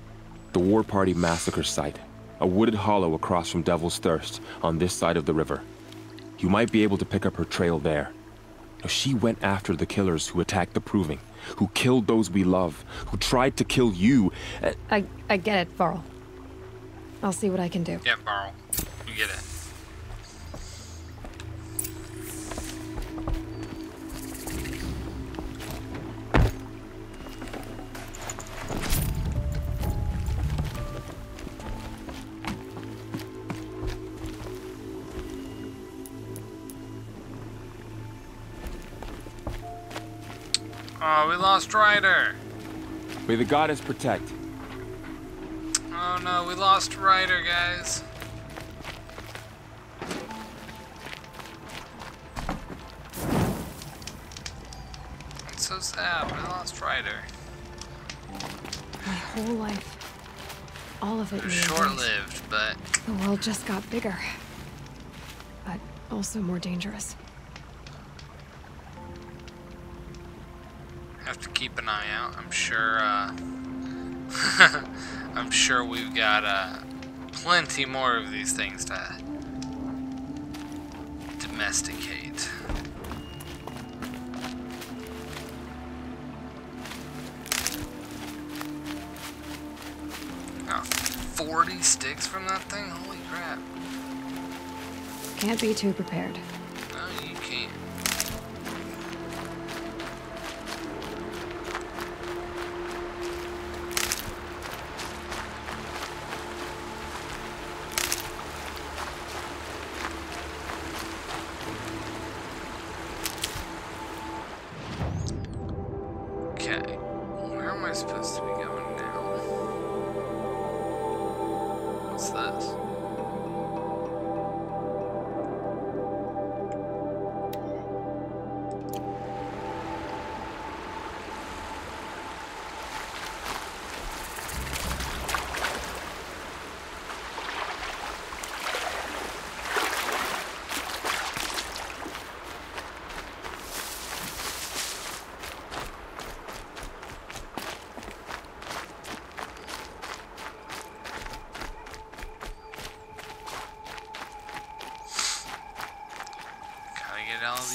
The War Party massacre site, a wooded hollow across from Devil's Thirst on this side of the river. You might be able to pick up her trail there. She went after the killers who attacked the Proving, who killed those we love, who tried to kill you. I I get it, Varl. I'll see what I can do. Yeah, Varl. You get it. Oh, we lost Ryder. May the goddess protect. Oh no, we lost Ryder, guys. It's so sad. We lost Ryder. My whole life. All of it. It was in embrace. short-lived, but The world just got bigger. But also more dangerous. have to keep an eye out. I'm sure. Uh, I'm sure we've got uh, plenty more of these things to domesticate. Oh, 40 sticks from that thing? Holy crap. Can't be too prepared. No, you can't.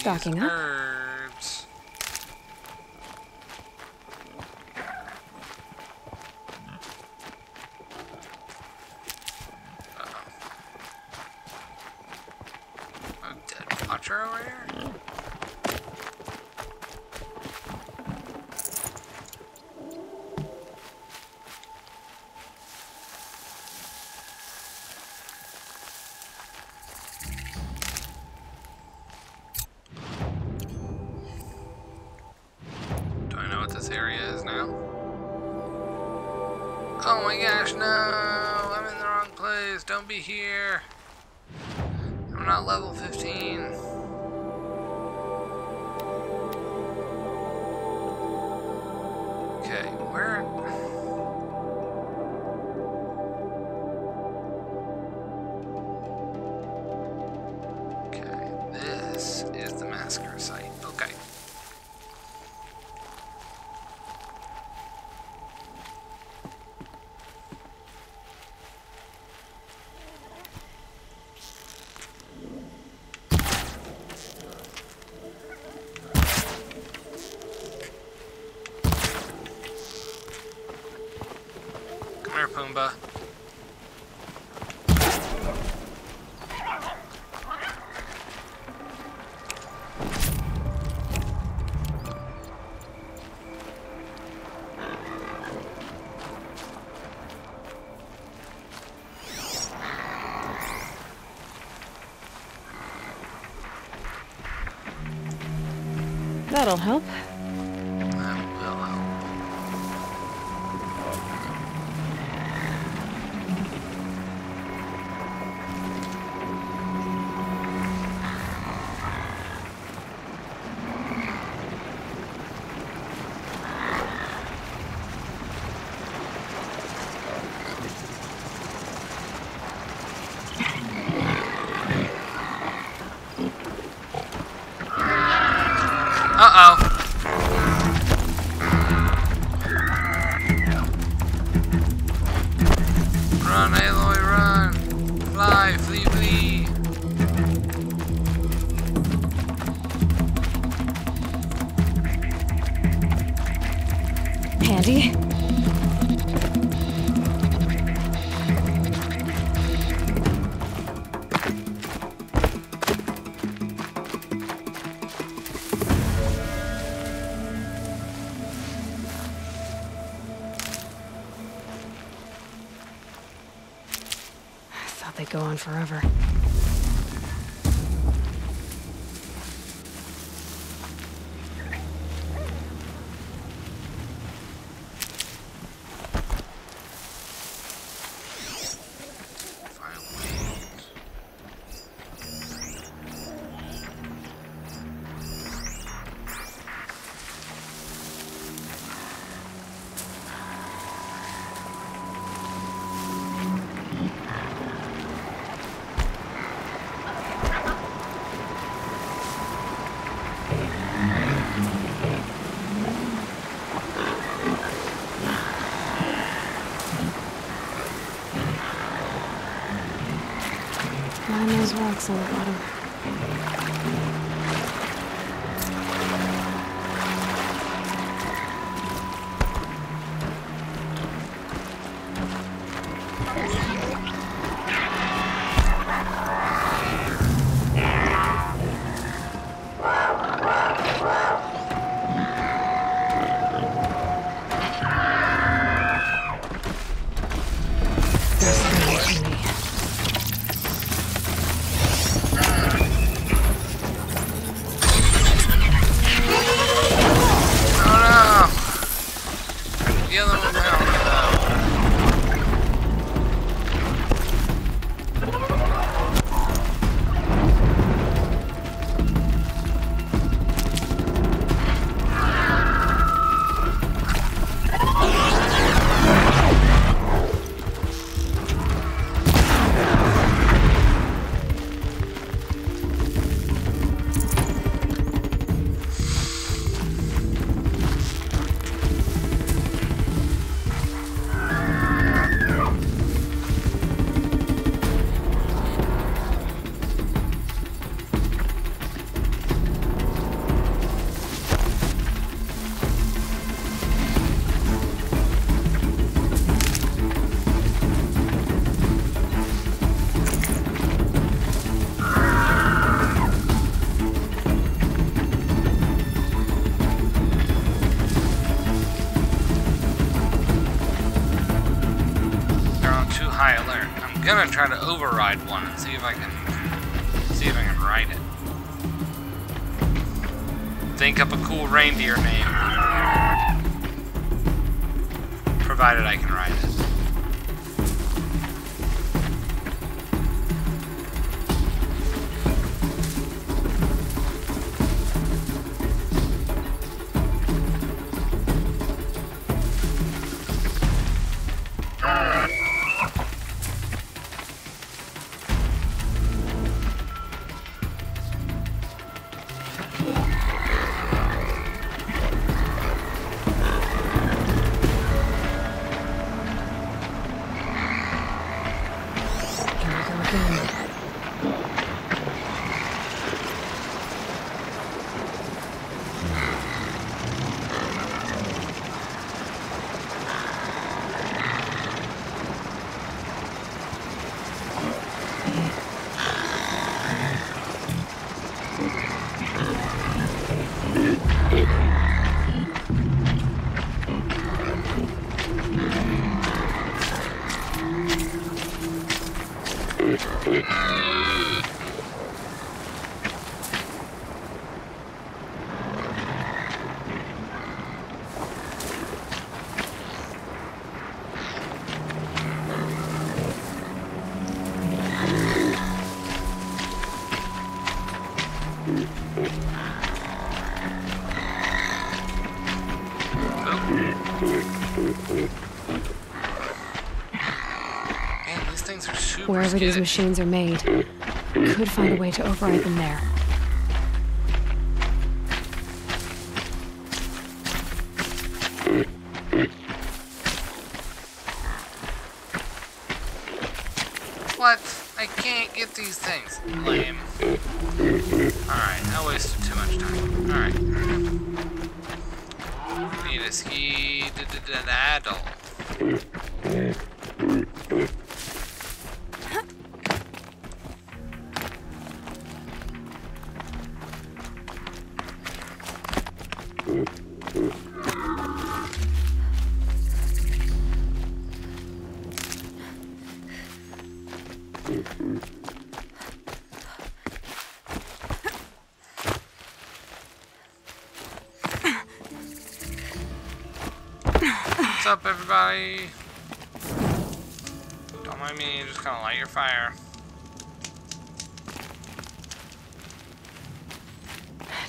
Stocking up. gosh, no! I'm in the wrong place. Don't be here. I'm not level 15. That'll help. Forever. Those gonna try to override one and see if I can see if I can ride it. Think up a cool reindeer name. Provided I can Wherever these machines are made, could find a way to override them there.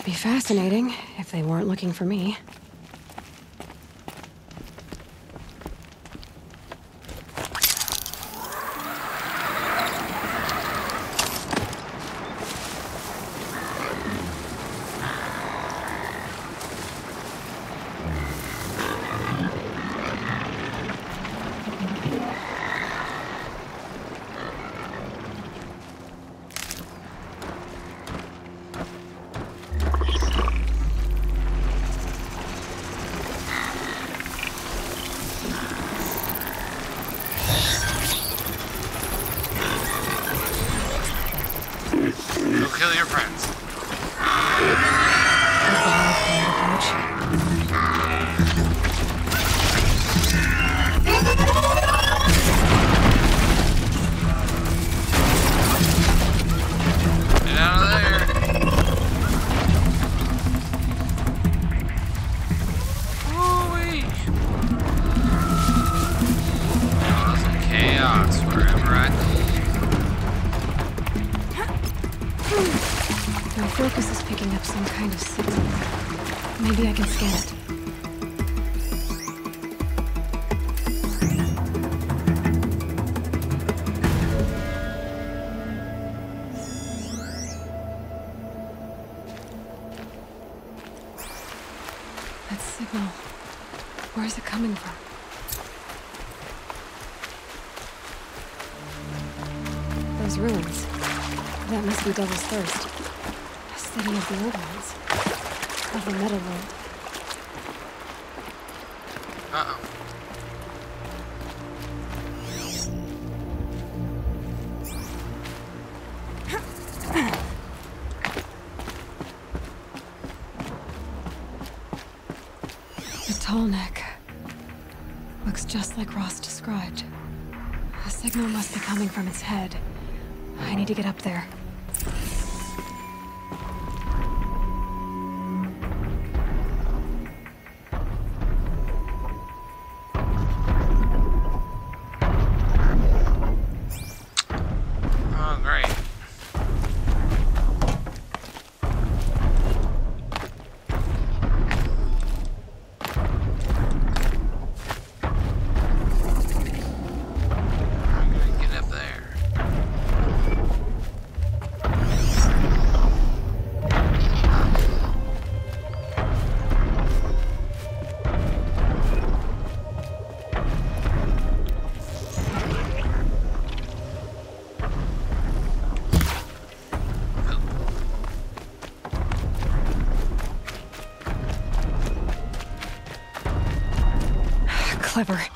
Be fascinating if they weren't looking for me. Devil's Thirst. A city of the old ones. Of the metal world. Uh-oh. The tall neck. Looks just like Rost described. A signal must be coming from its head. I need to get up there. Clever.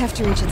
Have to reach its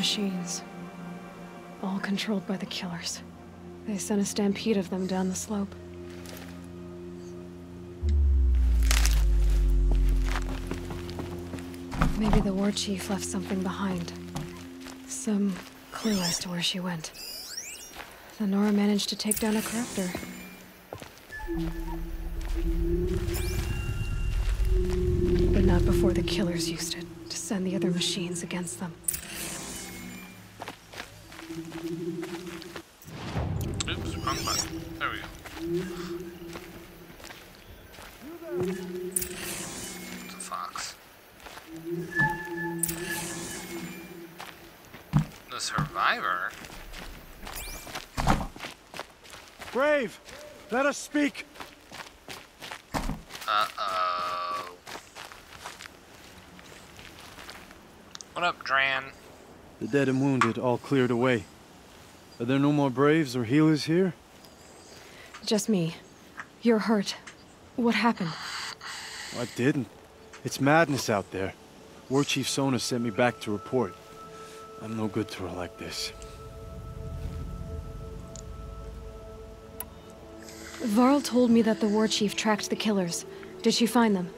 machines. All controlled by the killers. They sent a stampede of them down the slope. Maybe the war chief left something behind. Some clue as to where she went. The Nora managed to take down a corruptor. But not before the killers used it to send the other machines against them. Let us speak! Uh-oh. What up, Dran? The dead and wounded all cleared away. Are there no more braves or healers here? Just me. You're hurt. What happened? I didn't. It's madness out there. War Chief Sona sent me back to report. I'm no good to her like this. Varl told me that the war chief tracked the killers. Did she find them?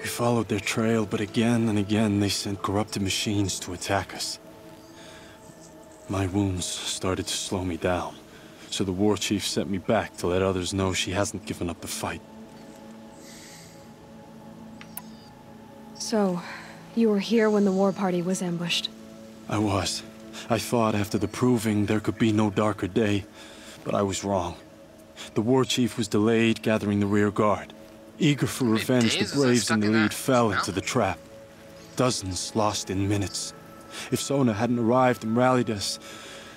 We followed their trail, but again and again they sent corrupted machines to attack us. My wounds started to slow me down, so the war chief sent me back to let others know she hasn't given up the fight. So, you were here when the war party was ambushed. I was. I thought after the proving there could be no darker day, but I was wrong. The war chief was delayed gathering the rear guard. Eager for revenge, the days was I braves in the lead fell into the trap. Dozens lost in minutes. If Sona hadn't arrived and rallied us,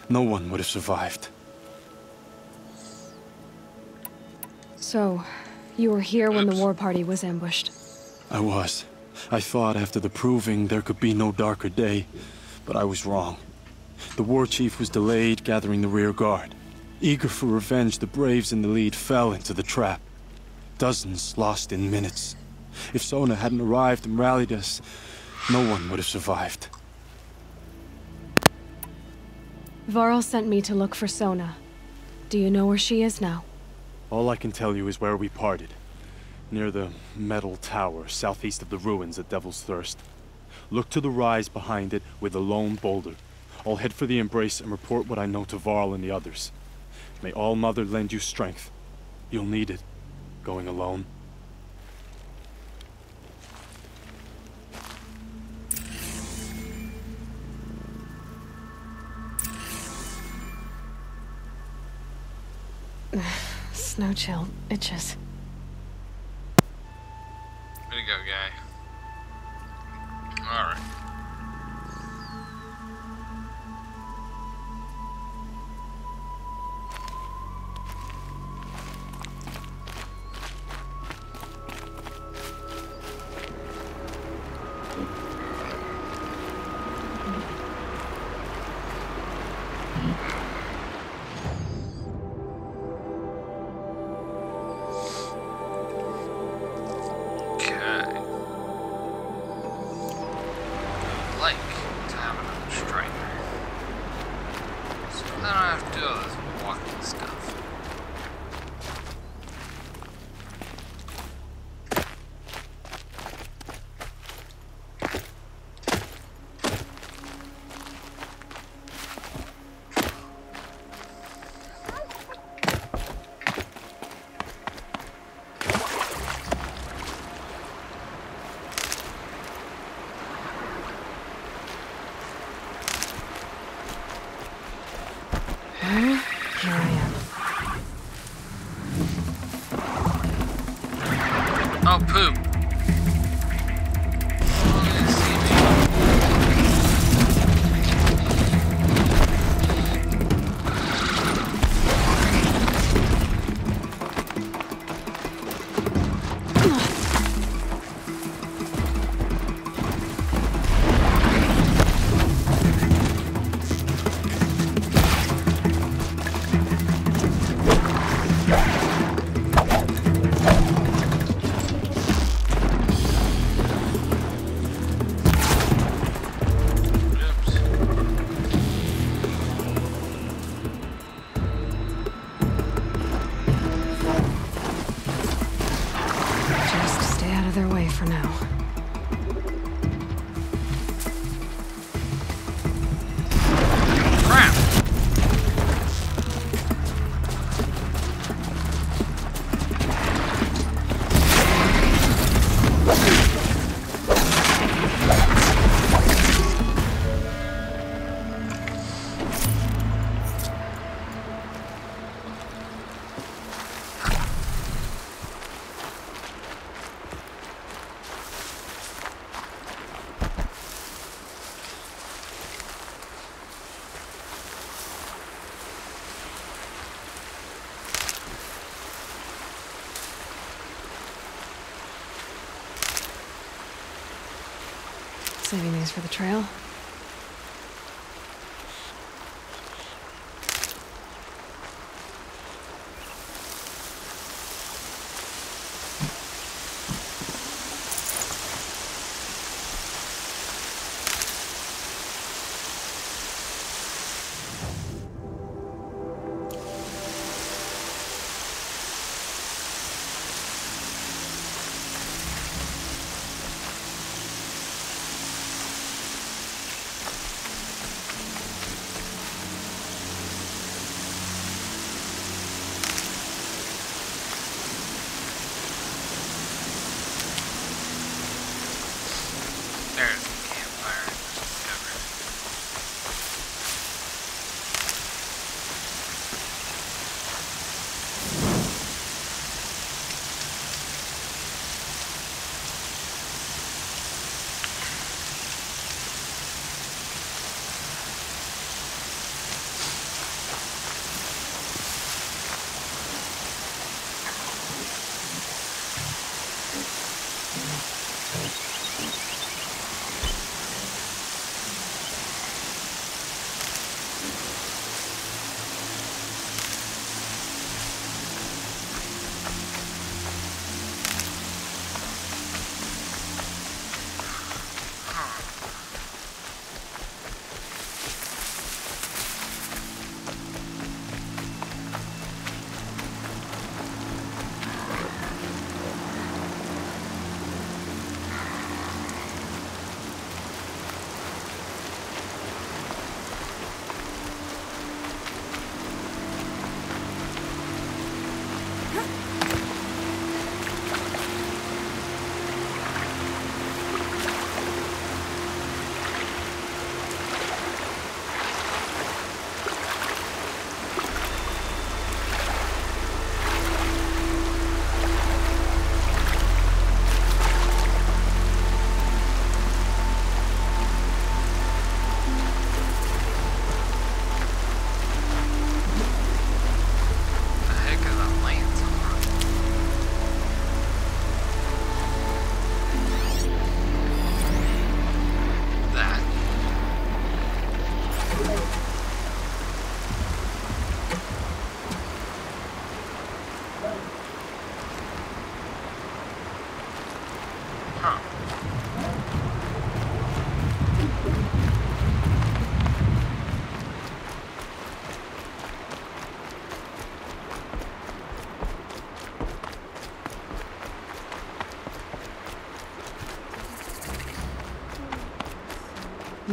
no one would have survived. So, you were here when the war party was ambushed. I was. I thought after the proving there could be no darker day, but I was wrong. The war chief was delayed gathering the rear guard. Eager for revenge, the braves in the lead fell into the trap. Dozens lost in minutes. If Sona hadn't arrived and rallied us, no one would have survived. Varl sent me to look for Sona. Do you know where she is now? All I can tell you is where we parted. Near the metal tower, southeast of the ruins at Devil's Thirst. Look to the rise behind it with a lone boulder. I'll head for the embrace and report what I know to Varl and the others. May All Mother lend you strength. You'll need it, going alone. Snow chill itches. Way to go, guy. Alright. Saving these for the trail.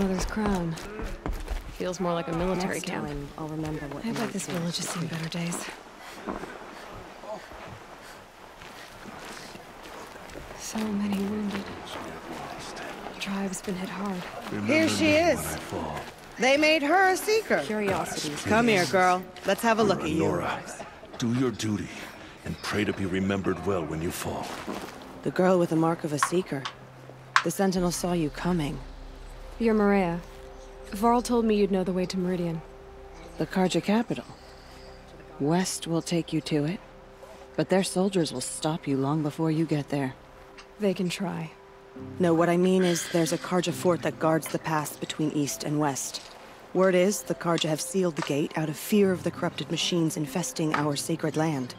Mother's crown. Feels more like a military Next camp. time, I'll remember what I bet this village has seen better days. So many wounded. The tribe's been hit hard. Here she is. They made her a seeker. Curiosities. Come here, girl. Let's have a look at you. Nora, do your duty and pray to be remembered well when you fall. The girl with the mark of a seeker. The Sentinel saw you coming. You're Maria. Varl told me you'd know the way to Meridian. The Carja capital. West will take you to it, but their soldiers will stop you long before you get there. They can try. No, what I mean is there's a Carja fort that guards the pass between east and west. Word is, the Carja have sealed the gate out of fear of the corrupted machines infesting our sacred land.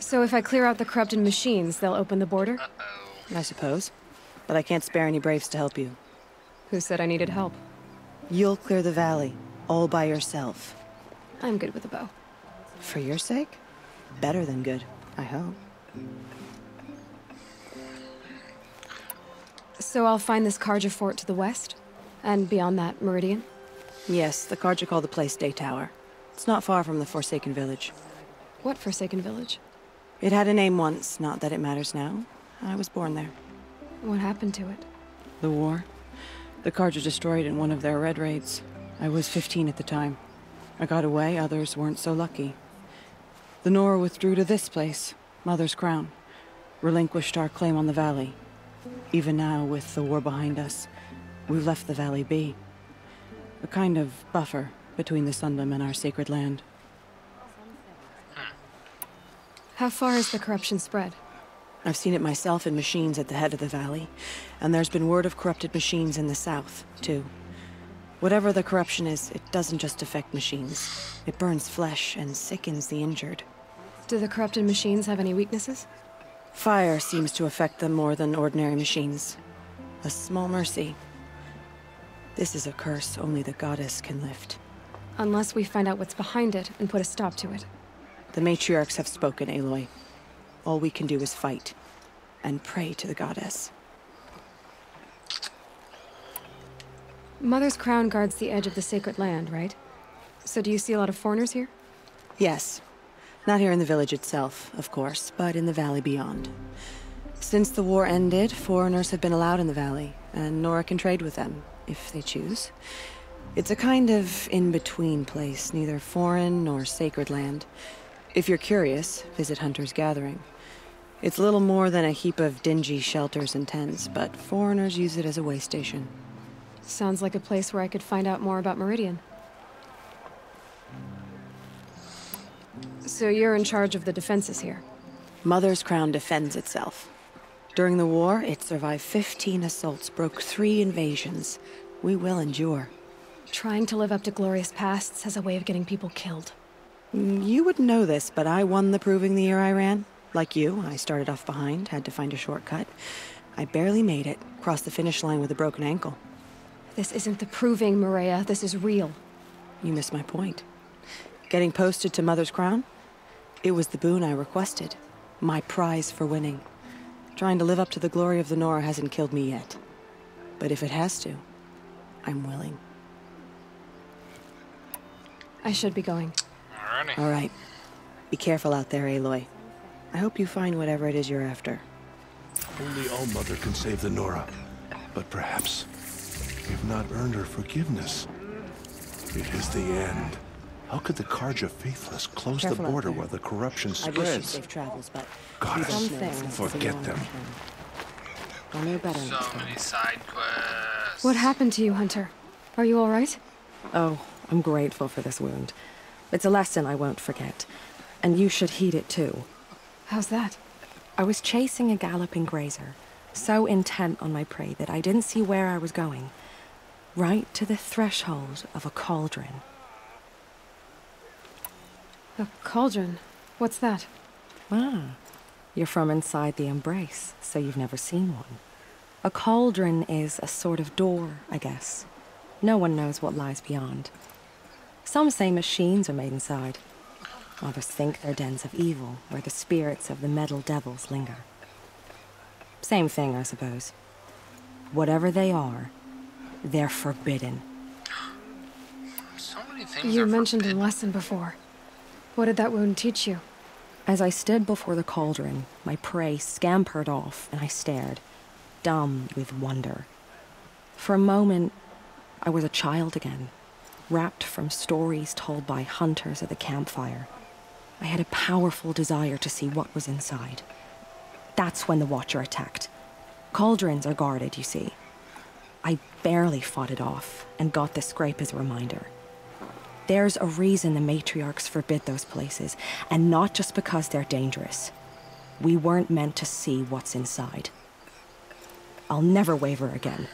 So if I clear out the corrupted machines, they'll open the border? I suppose. But I can't spare any braves to help you. Who said I needed help? You'll clear the valley, all by yourself. I'm good with a bow. For your sake? Better than good, I hope. So I'll find this Carja fort to the west? And beyond that, Meridian? Yes, the Carja call the place Day Tower. It's not far from the Forsaken Village. What Forsaken Village? It had a name once, not that it matters now. I was born there. What happened to it? The war. The Carja destroyed in one of their red raids. I was 15 at the time. I got away, others weren't so lucky. The Nora withdrew to this place, Mother's Crown. Relinquished our claim on the valley. Even now, with the war behind us, we've left the valley be. A kind of buffer between the Sundom and our sacred land. How far has the corruption spread? I've seen it myself in machines at the head of the valley, and there's been word of corrupted machines in the south, too. Whatever the corruption is, it doesn't just affect machines. It burns flesh and sickens the injured. Do the corrupted machines have any weaknesses? Fire seems to affect them more than ordinary machines. A small mercy. This is a curse only the goddess can lift. Unless we find out what's behind it and put a stop to it. The matriarchs have spoken, Aloy. All we can do is fight. And pray to the goddess. Mother's crown guards the edge of the sacred land, right? So do you see a lot of foreigners here? Yes. Not here in the village itself, of course, but in the valley beyond. Since the war ended, foreigners have been allowed in the valley, and Nora can trade with them, if they choose. It's a kind of in-between place, neither foreign nor sacred land. If you're curious, visit Hunter's Gathering. It's little more than a heap of dingy shelters and tents, but foreigners use it as a way station. Sounds like a place where I could find out more about Meridian. So you're in charge of the defenses here? Mother's Crown defends itself. During the war, it survived 15 assaults, broke three invasions. We will endure. Trying to live up to glorious pasts has a way of getting people killed. Mm, You wouldn't know this, but I won the proving the year I ran. Like you, I started off behind, had to find a shortcut. I barely made it, crossed the finish line with a broken ankle. This isn't the proving, Maria. This is real. You missed my point. Getting posted to Mother's Crown? It was the boon I requested. My prize for winning. Trying to live up to the glory of the Nora hasn't killed me yet. But if it has to, I'm willing. I should be going. Alrighty. All right. Be careful out there, Aloy. I hope you find whatever it is you're after. Only All-Mother can save the Nora. But perhaps we've not earned her forgiveness. It is the end. How could the Carja faithless close Careful the border while the corruption I wish you spreads? safe travels, but Goddess, some things forget them. I'll know better So many side quests. What happened to you, Hunter? Are you all right? Oh, I'm grateful for this wound. It's a lesson I won't forget. And you should heed it too. How's that? I was chasing a galloping grazer, so intent on my prey that I didn't see where I was going. Right to the threshold of a cauldron. A cauldron? What's that? Ah, you're from inside the embrace, so you've never seen one. A cauldron is a sort of door, I guess. No one knows what lies beyond. Some say machines are made inside. Others think they're dens of evil, where the spirits of the metal devils linger. Same thing, I suppose. Whatever they are, they're forbidden. So many things You are mentioned a lesson before. What did that wound teach you? As I stood before the cauldron, my prey scampered off, and I stared, dumb with wonder. For a moment, I was a child again, wrapped from stories told by hunters at the campfire. I had a powerful desire to see what was inside. That's when the Watcher attacked. Cauldrons are guarded, you see. I barely fought it off and got the scrape as a reminder. There's a reason the matriarchs forbid those places, and not just because they're dangerous. We weren't meant to see what's inside. I'll never waver again.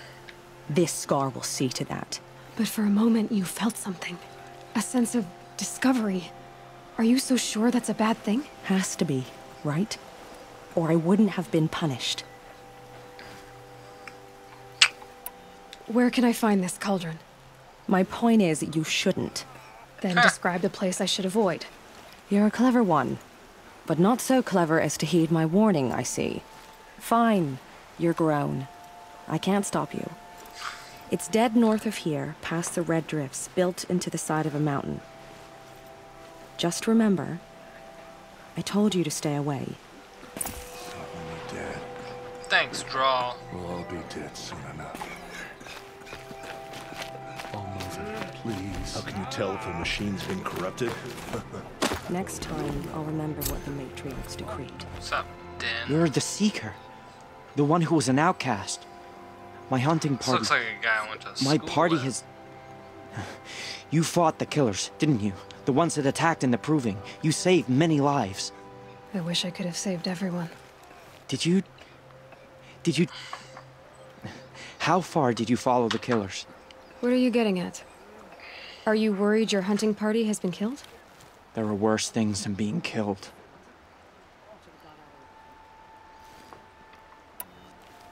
This scar will see to that. But for a moment, you felt something. A sense of discovery. Are you so sure that's a bad thing? Has to be, right? Or I wouldn't have been punished. Where can I find this cauldron? My point is, you shouldn't. Then describe the place I should avoid. You're a clever one. But not so clever as to heed my warning, I see. Fine, you're grown. I can't stop you. It's dead north of here, past the red drifts, built into the side of a mountain. Just remember, I told you to stay away. Dead. Thanks, Draw. We'll all be dead soon enough. Oh, Mother, please. How can you tell if a machine's been corrupted? Next time, I'll remember what the matriarchs decreed. What's up, Dan? You're the Seeker. The one who was an outcast. My hunting This party. looks like a guy I went to My party with. has. You fought the killers, didn't you? The ones that attacked in the Proving. You saved many lives. I wish I could have saved everyone. Did you. Did you. How far did you follow the killers? What are you getting at? Are you worried your hunting party has been killed? There are worse things than being killed.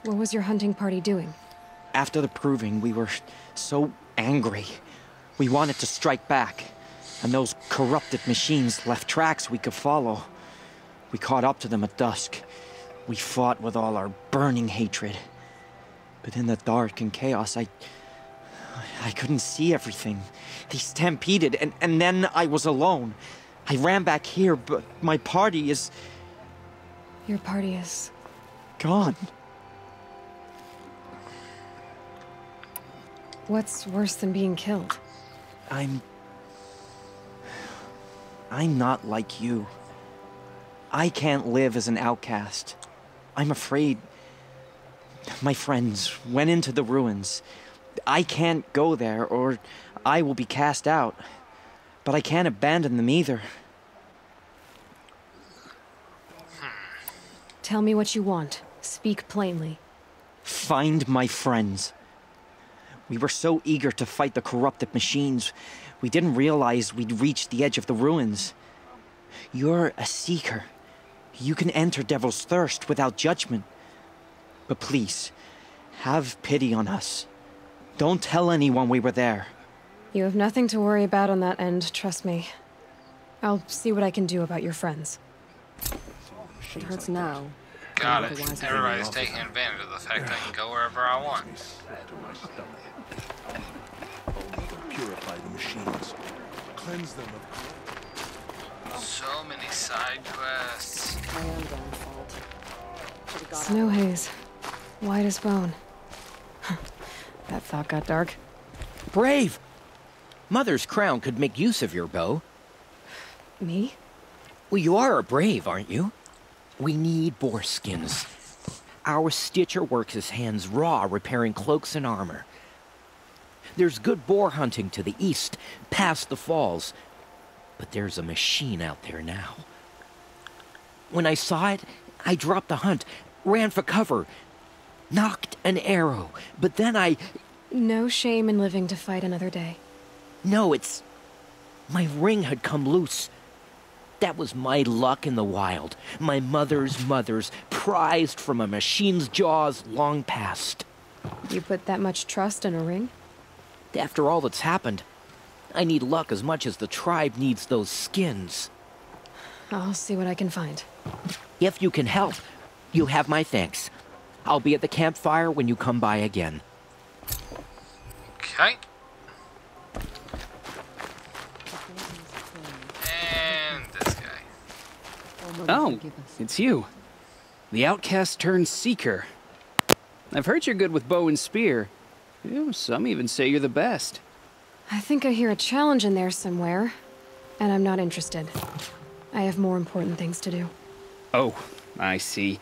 What was your hunting party doing? After the Proving, we were so angry. We wanted to strike back. And those corrupted machines left tracks we could follow. We caught up to them at dusk. We fought with all our burning hatred. But in the dark and chaos, I. I couldn't see everything. They stampeded, and, and then I was alone. I ran back here, but my party is Your party is. gone. What's worse than being killed? I'm. I'm not like you. I can't live as an outcast. I'm afraid. My friends went into the ruins. I can't go there, or I will be cast out. But I can't abandon them either. Tell me what you want. Speak plainly. Find my friends. We were so eager to fight the corrupted machines, we didn't realize we'd reached the edge of the ruins. You're a seeker. You can enter Devil's Thirst without judgment. But please, have pity on us. Don't tell anyone we were there. You have nothing to worry about on that end, trust me. I'll see what I can do about your friends. It hurts now. Got it. Everybody's taking advantage of the fact I can go wherever I want. Purify the machines. Cleanse them of So many side quests. My own damn fault. Snow haze. White as bone. that thought got dark. Brave! Mother's crown could make use of your bow. Me? Well, you are a brave, aren't you? We need boar skins. Our stitcher works his hands raw repairing cloaks and armor. There's good boar hunting to the east, past the falls. But there's a machine out there now. When I saw it, I dropped the hunt, ran for cover, nocked an arrow, but then I. No shame in living to fight another day. No, it's. My ring had come loose. That was my luck in the wild. My mother's mother's, prized from a machine's jaws long past. You put that much trust in a ring? After all that's happened, I need luck as much as the tribe needs those skins. I'll see what I can find. If you can help, you have my thanks. I'll be at the campfire when you come by again. Okay. And this guy. Oh, it's you. The outcast turned seeker. I've heard you're good with bow and spear. Ew, Some even say you're the best. I think I hear a challenge in there somewhere, and I'm not interested. I have more important things to do. Oh, I see.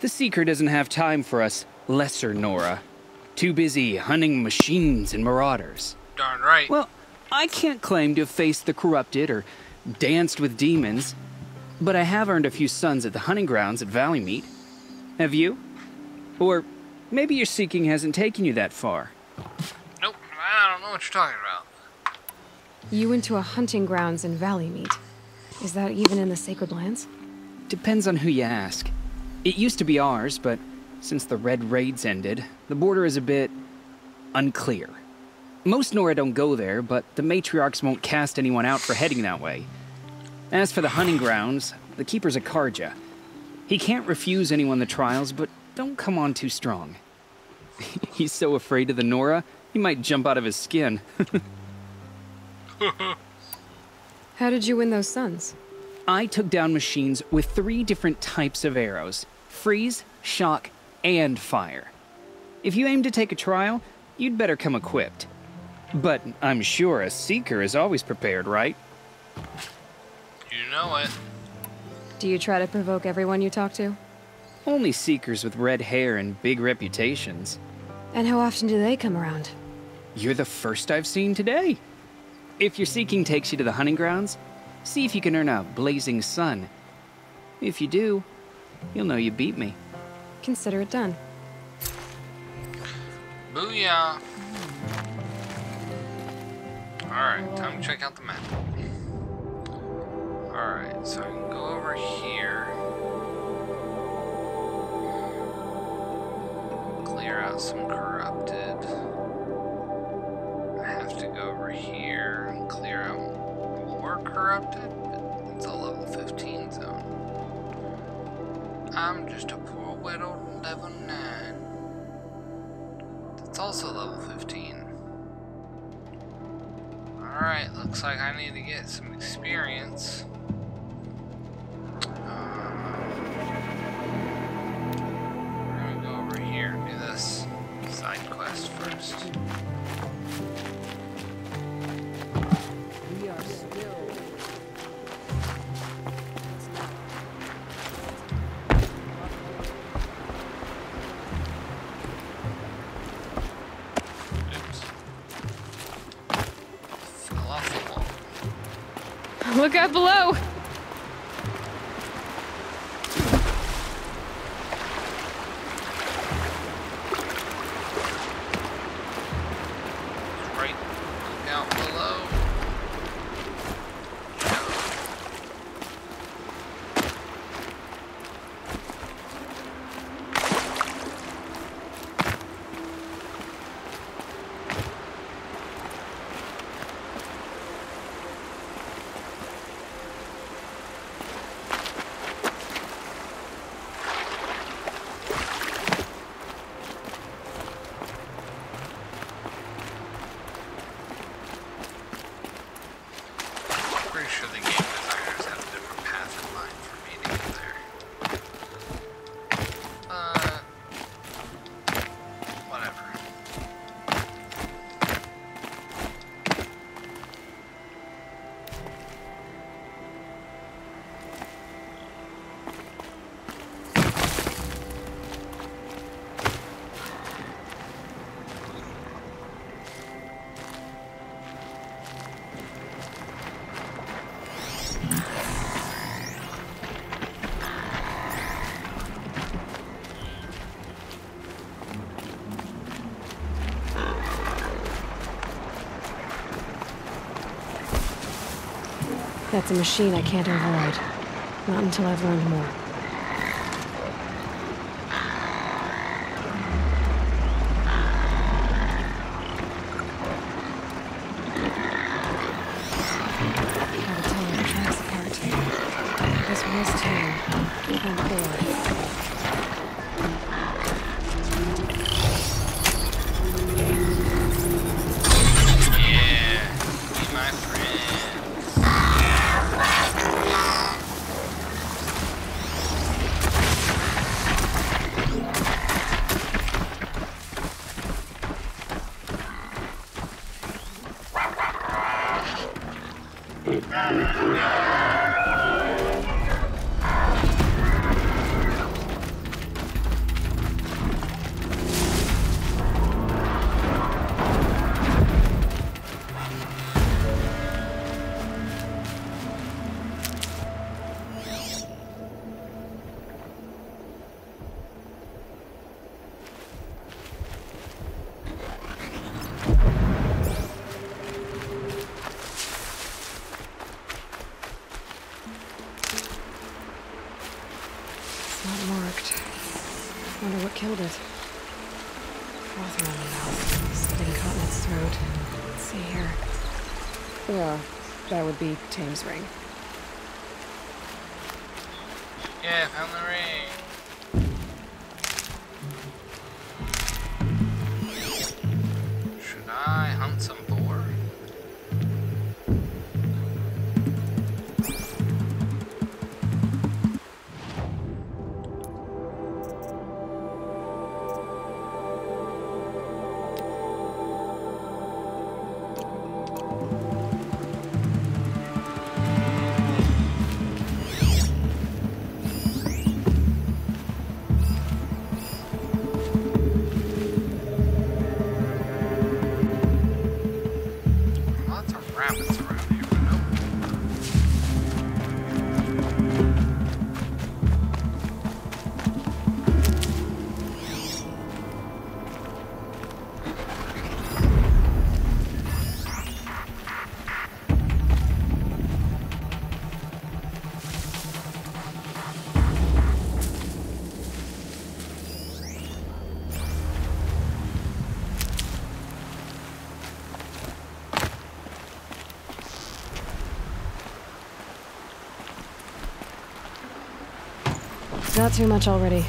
The Seeker doesn't have time for us lesser Nora. Too busy hunting machines and marauders. Darn right. Well, I can't claim to have faced the corrupted or danced with demons, but I have earned a few suns at the hunting grounds at Valleymeet. Have you? Or maybe your seeking hasn't taken you that far. Nope, I don't know what you're talking about. You went to a hunting grounds in Valleymeet. Is that even in the Sacred Lands? Depends on who you ask. It used to be ours, but since the Red Raids ended, the border is a bit unclear. Most Nora don't go there, but the matriarchs won't cast anyone out for heading that way. As for the hunting grounds, the keeper's a Carja. He can't refuse anyone the trials, but don't come on too strong. He's so afraid of the Nora, he might jump out of his skin. How did you win those suns? I took down machines with three different types of arrows freeze, shock, and fire. If you aim to take a trial, you'd better come equipped. But I'm sure a seeker is always prepared, right? You know it. Do you try to provoke everyone you talk to? Only seekers with red hair and big reputations. And how often do they come around? You're the first I've seen today. If your seeking takes you to the hunting grounds, see if you can earn a blazing sun. If you do, you'll know you beat me. Consider it done. Booyah! Alright, time to check out the map. Alright, so I can go over here. Clear out some corrupted. I have to go over here and clear out more corrupted, it's a level 15 zone. I'm just a poor widow level 9. It's also level 15. Alright, looks like I need to get some experience. A machine I can't override. Not until I've learned more. Killed it. Froth around the mouth. Something caught in its throat. Let's see here. Yeah, that would be Tame's ring. Not too much already.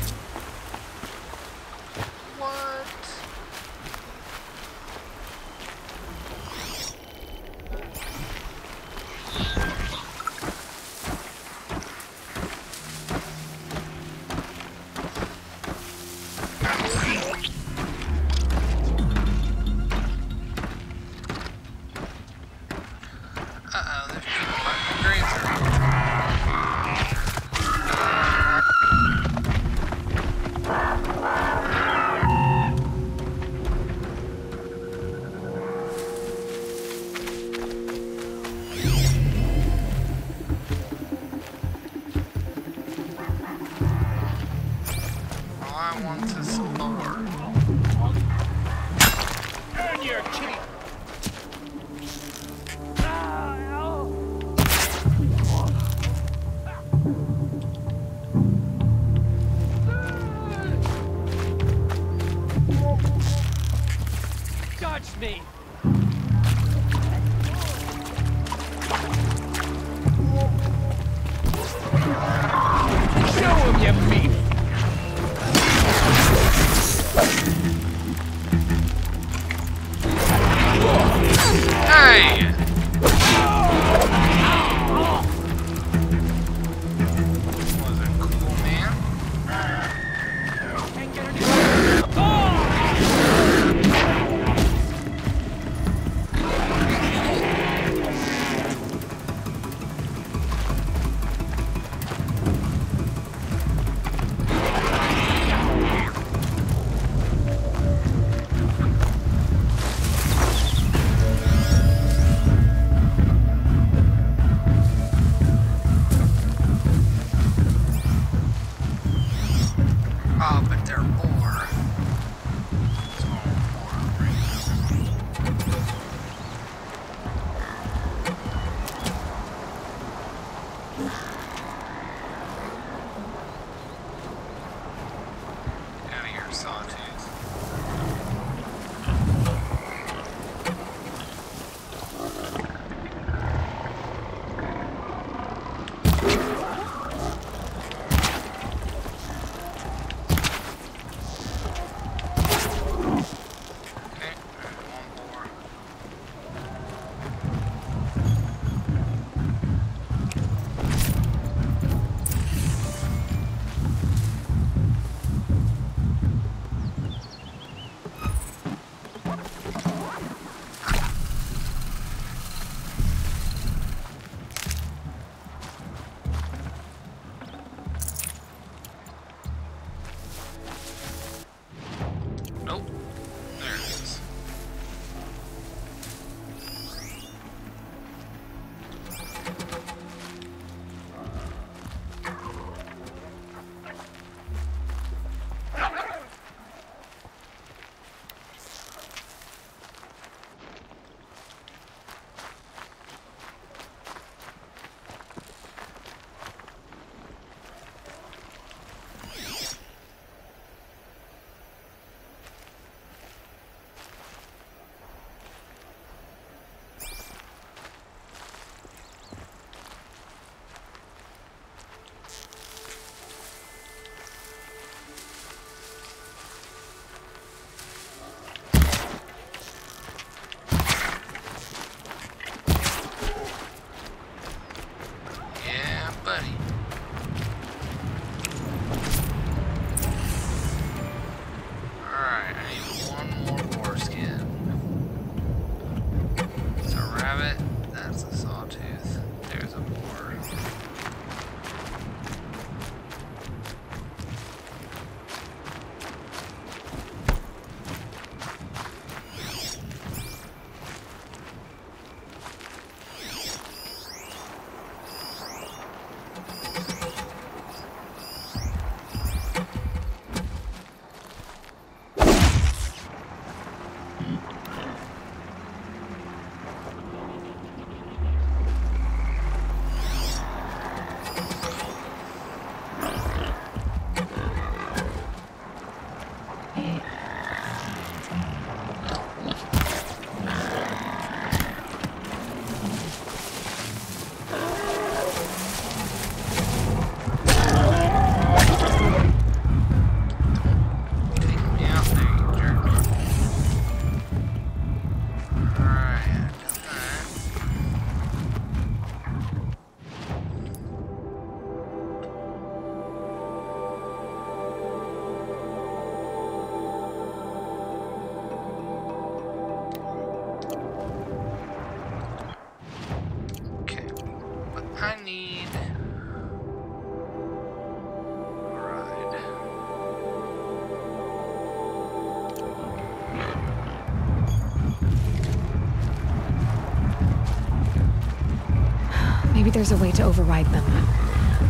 There's a way to override them.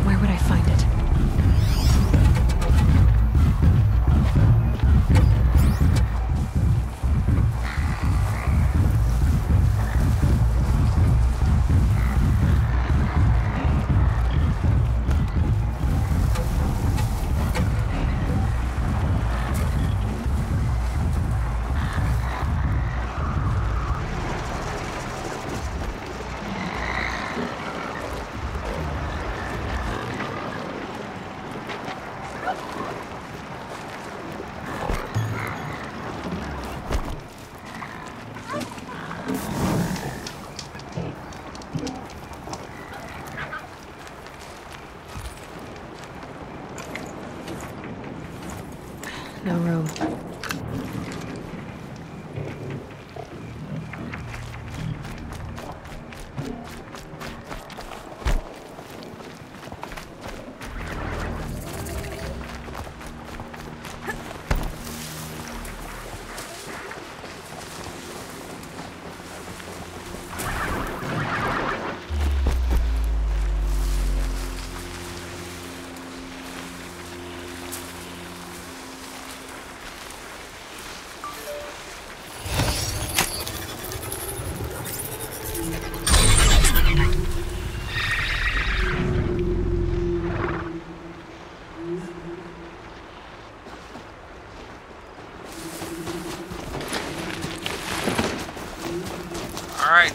Where would I find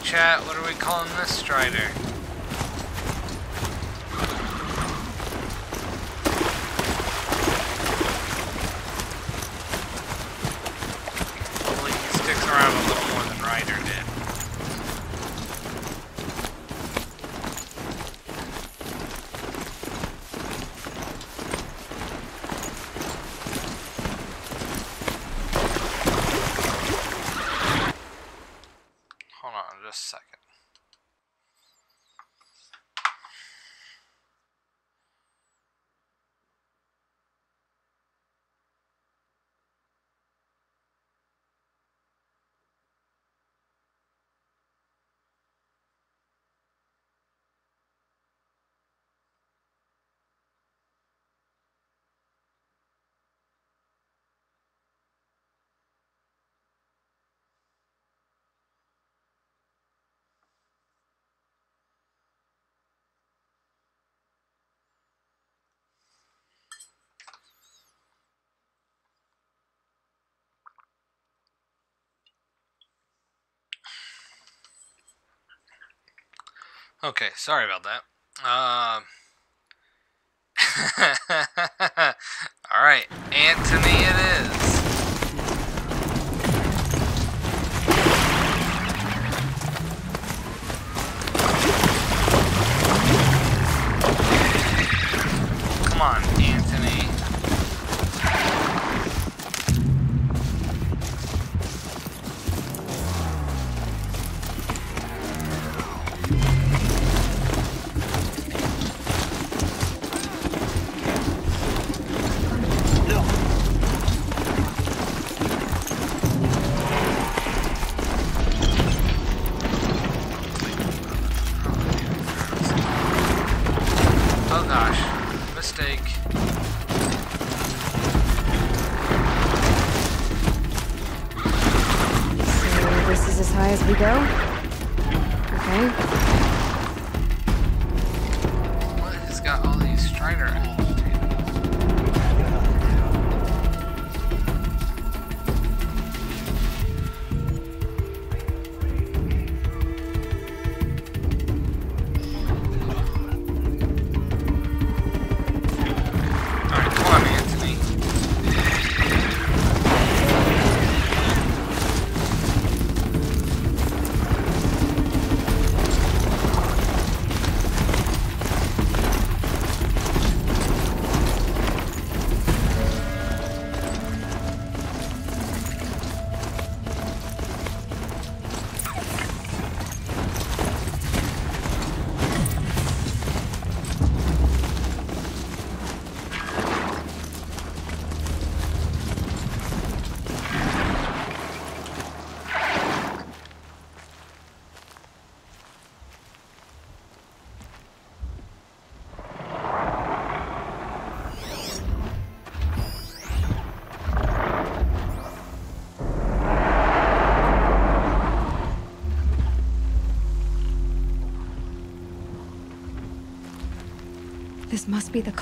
chat, what are we calling this strider? Hopefully he sticks around a little more than Ryder did. Hold on just a second. Okay, sorry about that. Um. all right, Anthony, it is.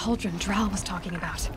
Cauldron Drow was talking about.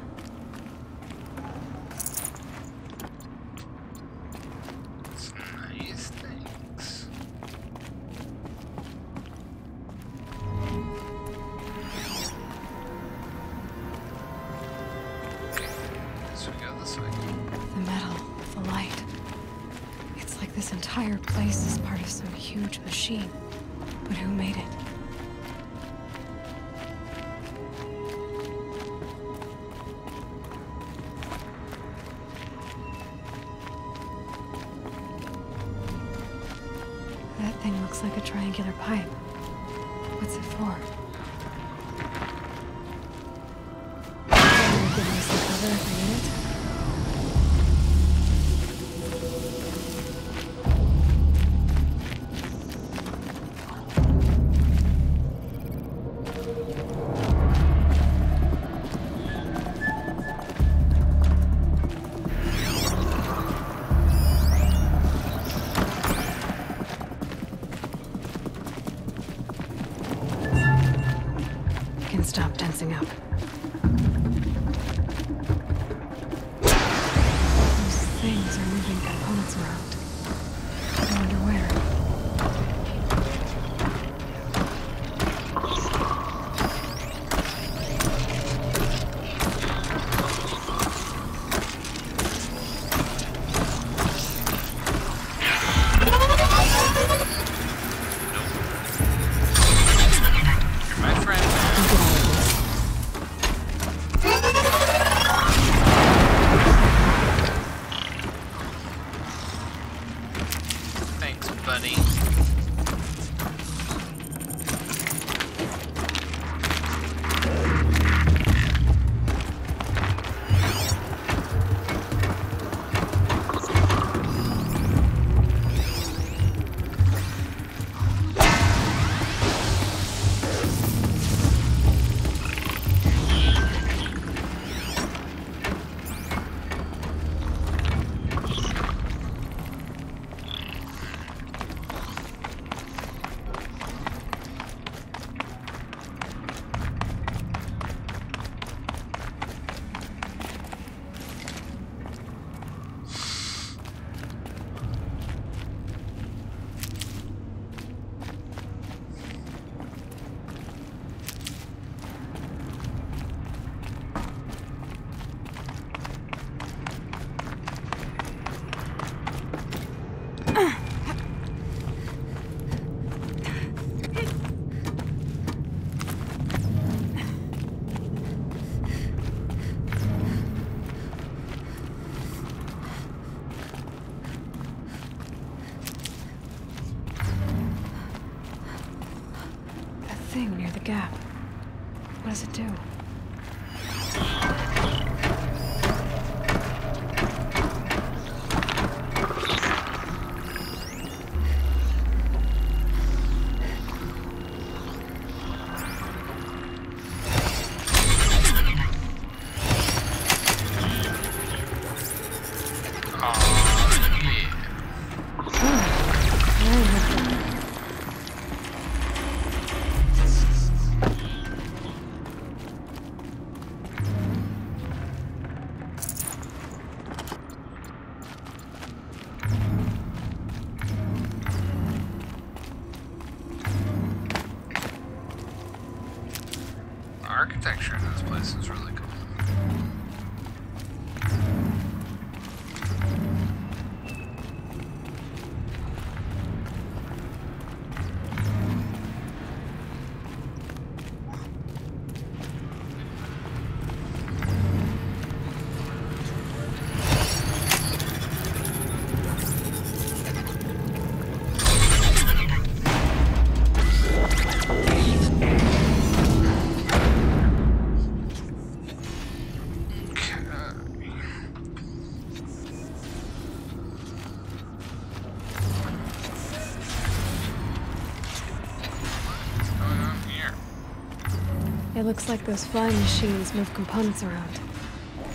It looks like those flying machines move components around.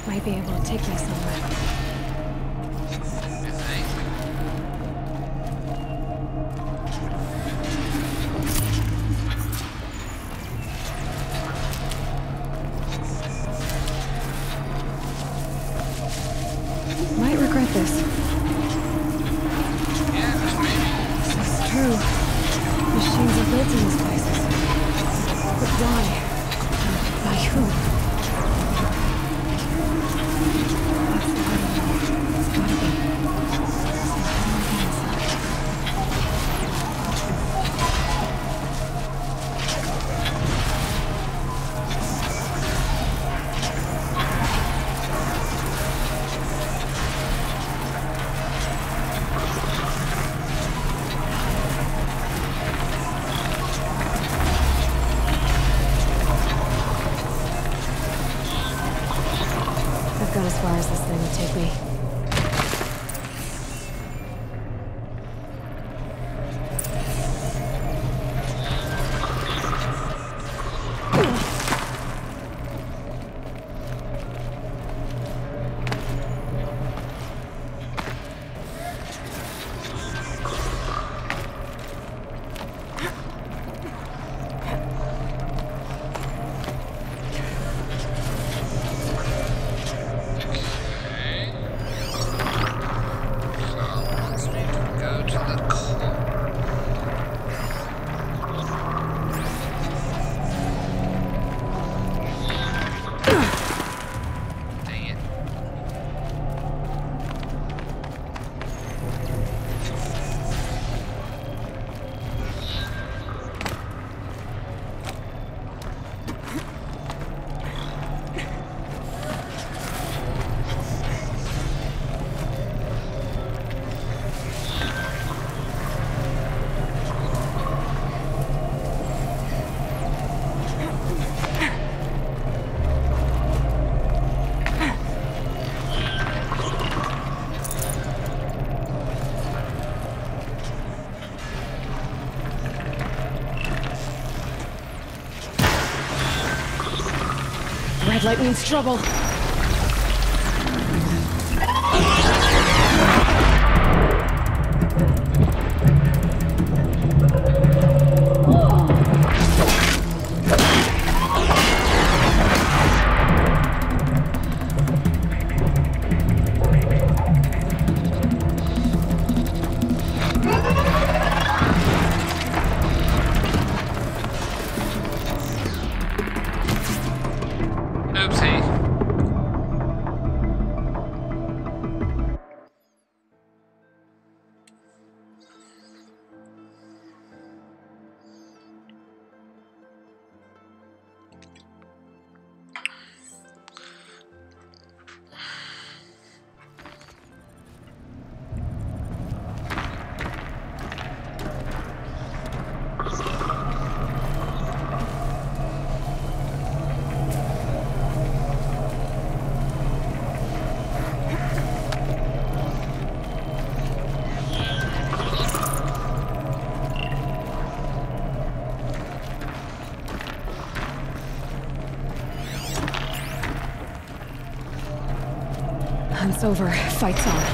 Might be able to take me somewhere. Lightning's trouble. Over. Fight's on.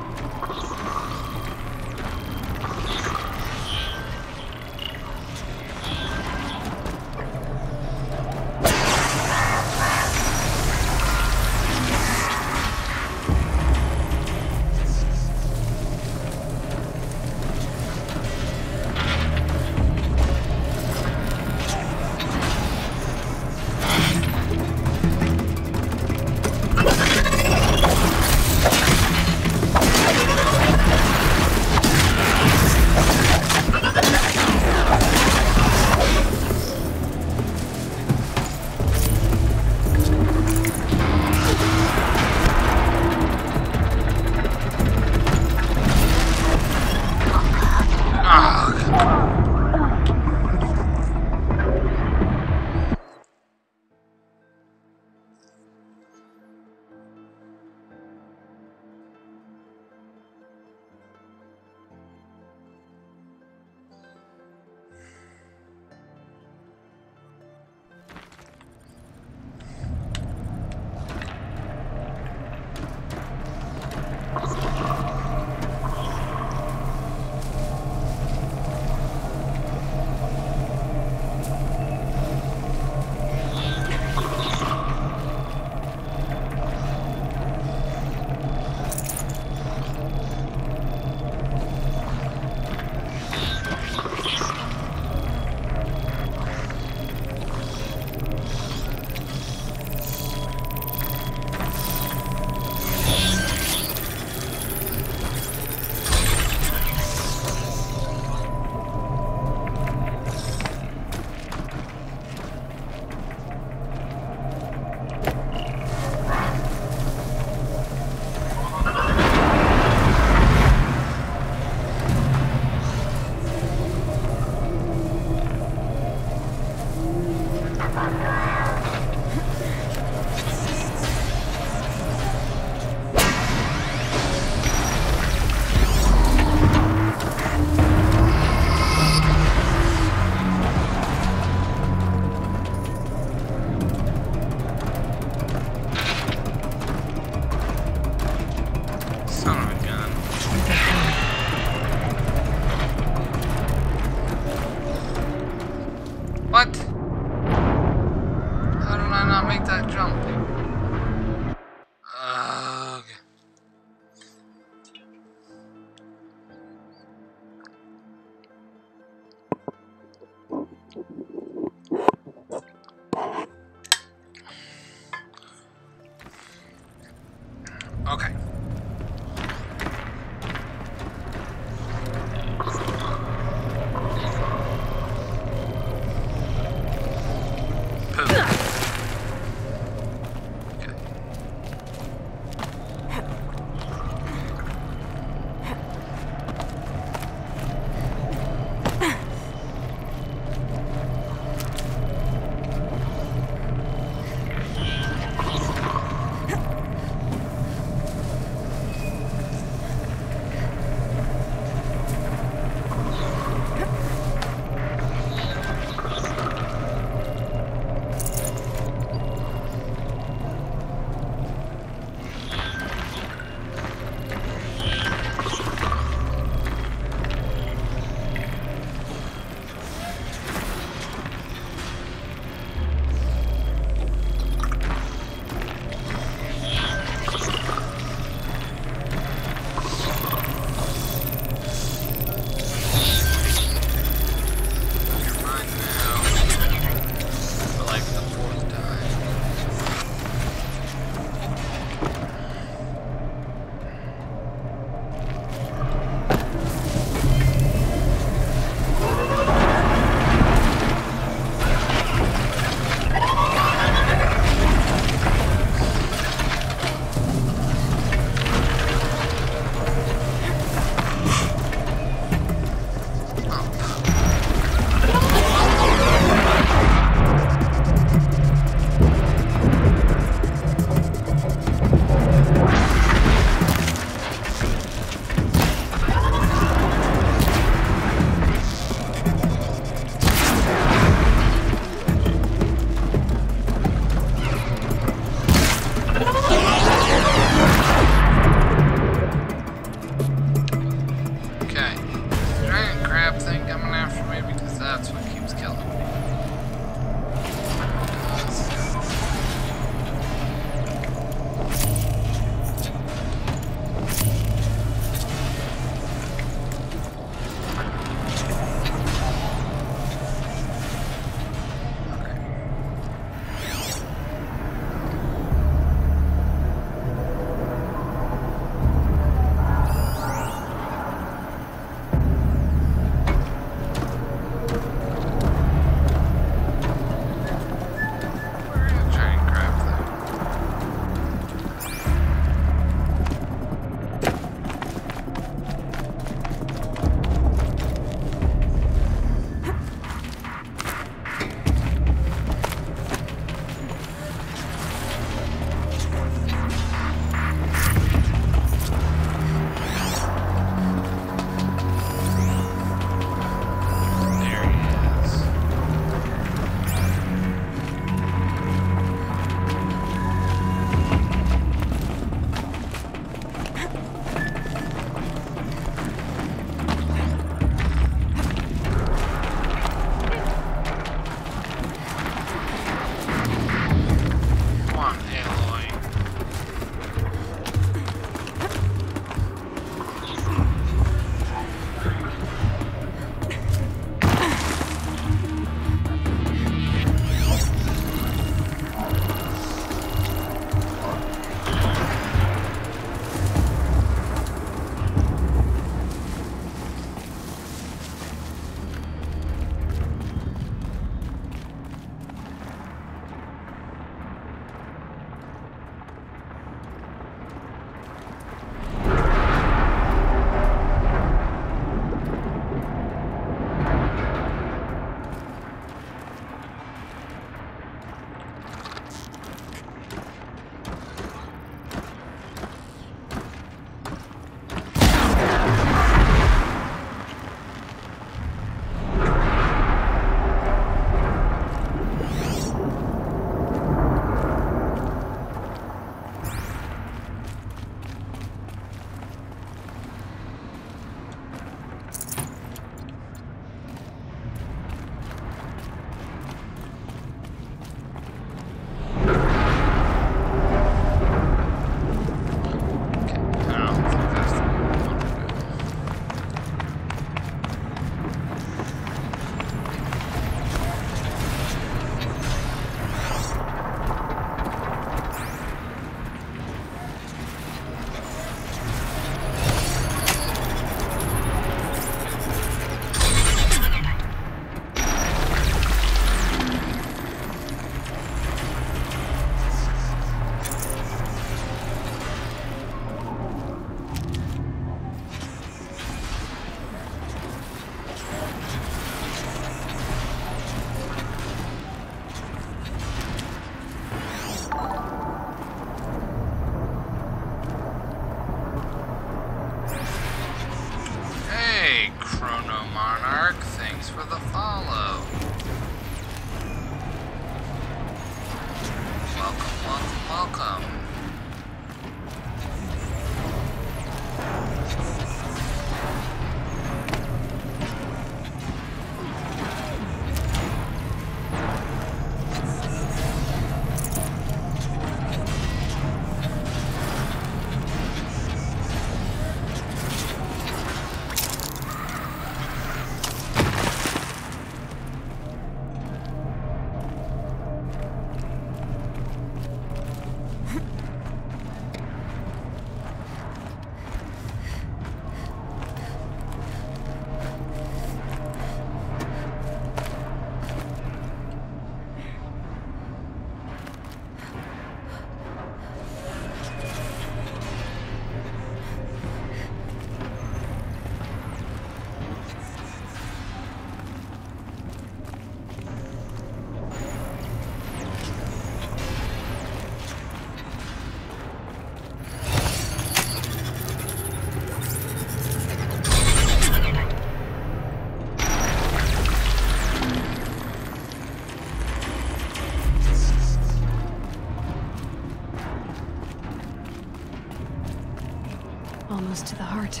To the heart.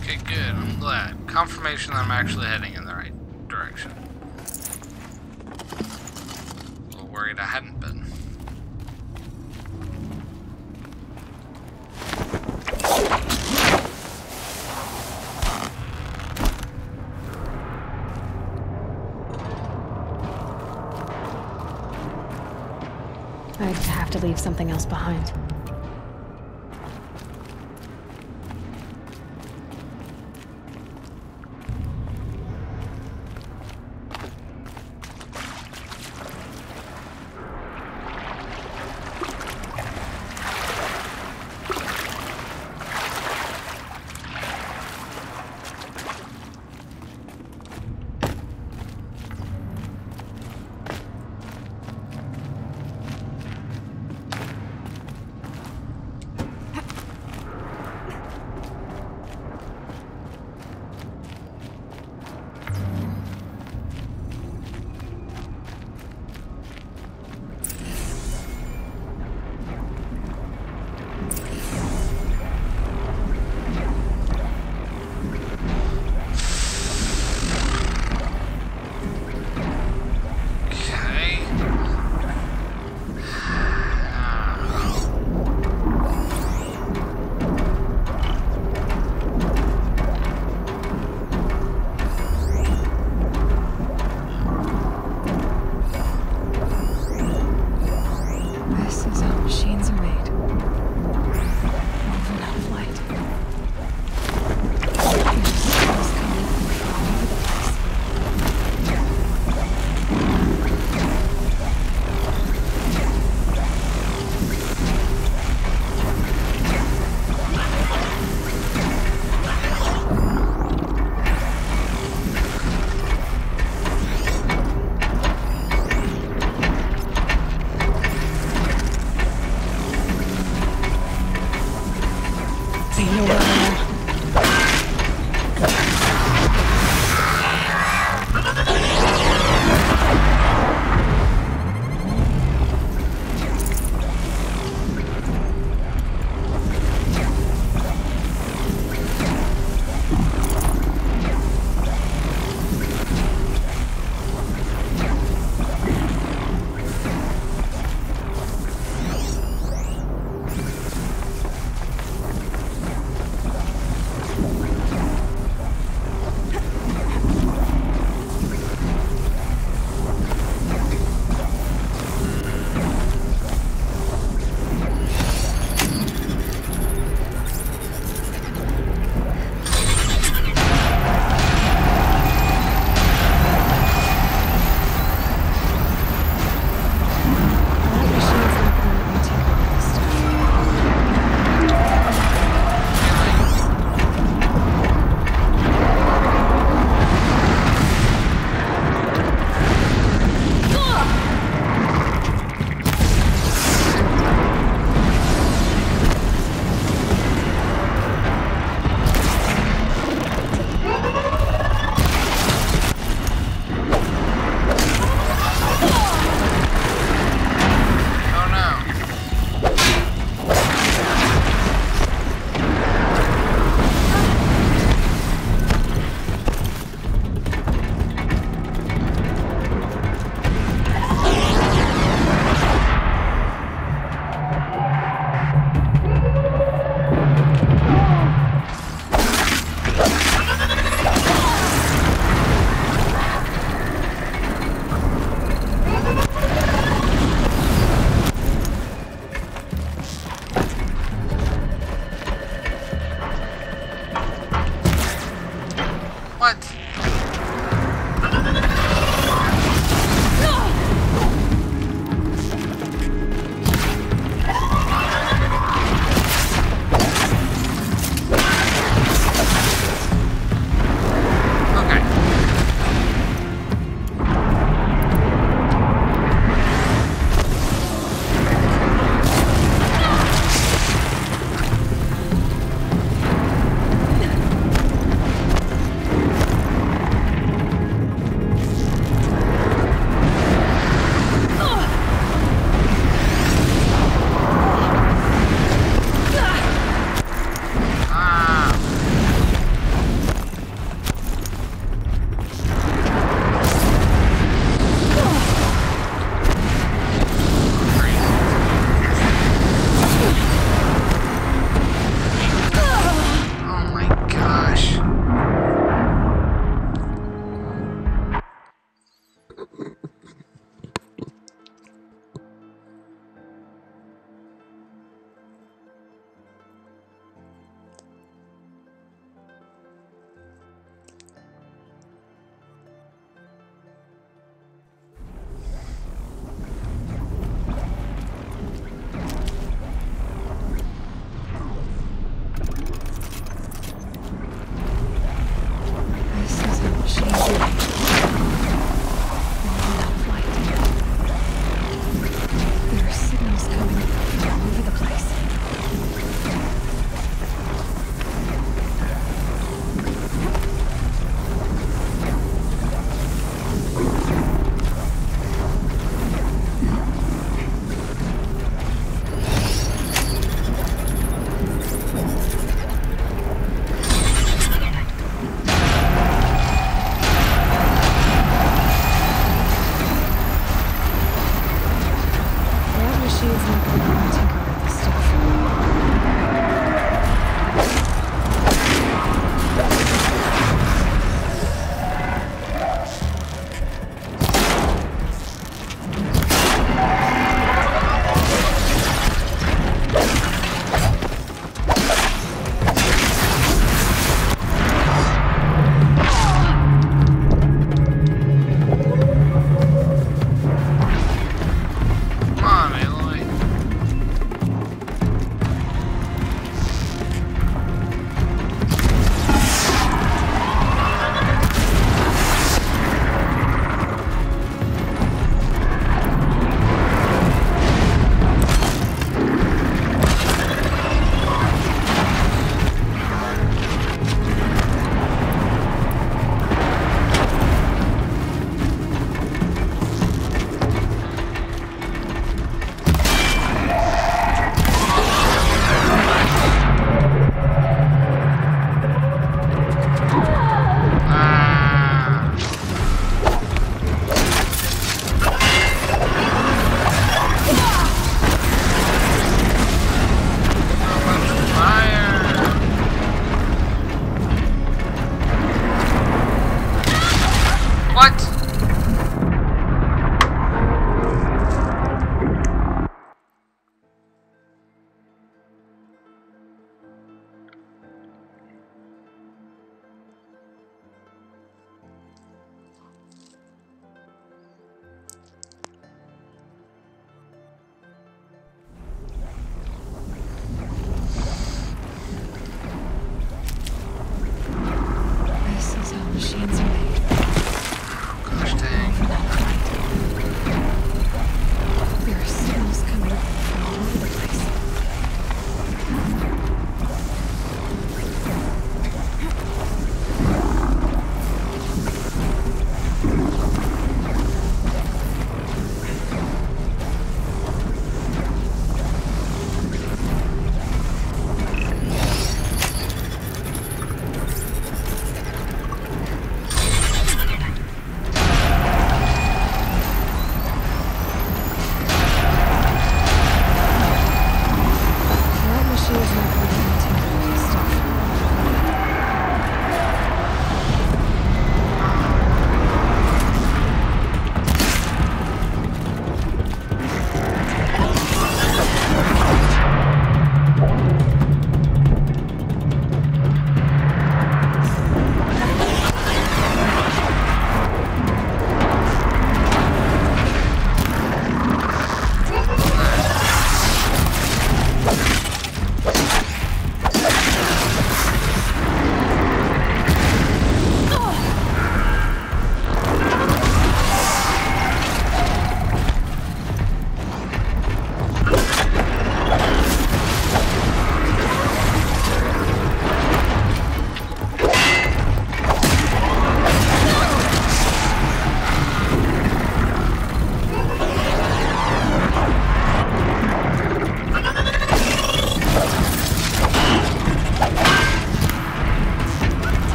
Okay, good. I'm glad. Confirmation that I'm actually heading in the right direction. A little worried I hadn't been. I'd have to leave something else behind.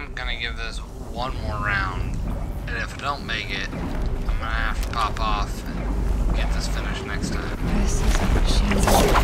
I am gonna give this one more round, and if I don't make it, I'm gonna have to pop off and get this finished next time. This is Shane's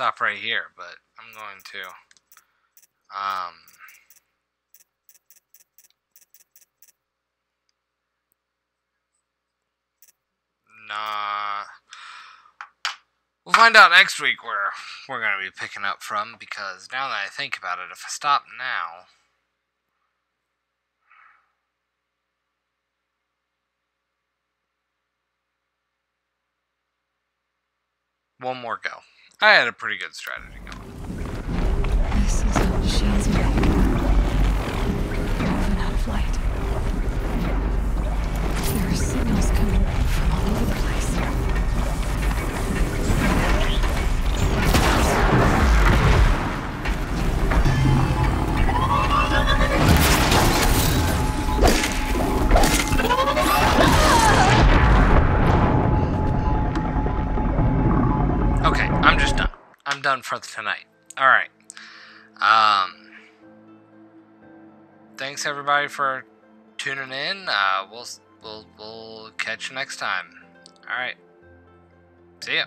stop right here, but I'm going to. Um, nah. We'll find out next week where we're going to be picking up from because now that I think about it, if I stop now. One more go. I had a pretty good strategy going. I'm done for tonight. Alright. Um thanks everybody for tuning in. Uh we'll we'll we'll catch you next time. Alright. See ya.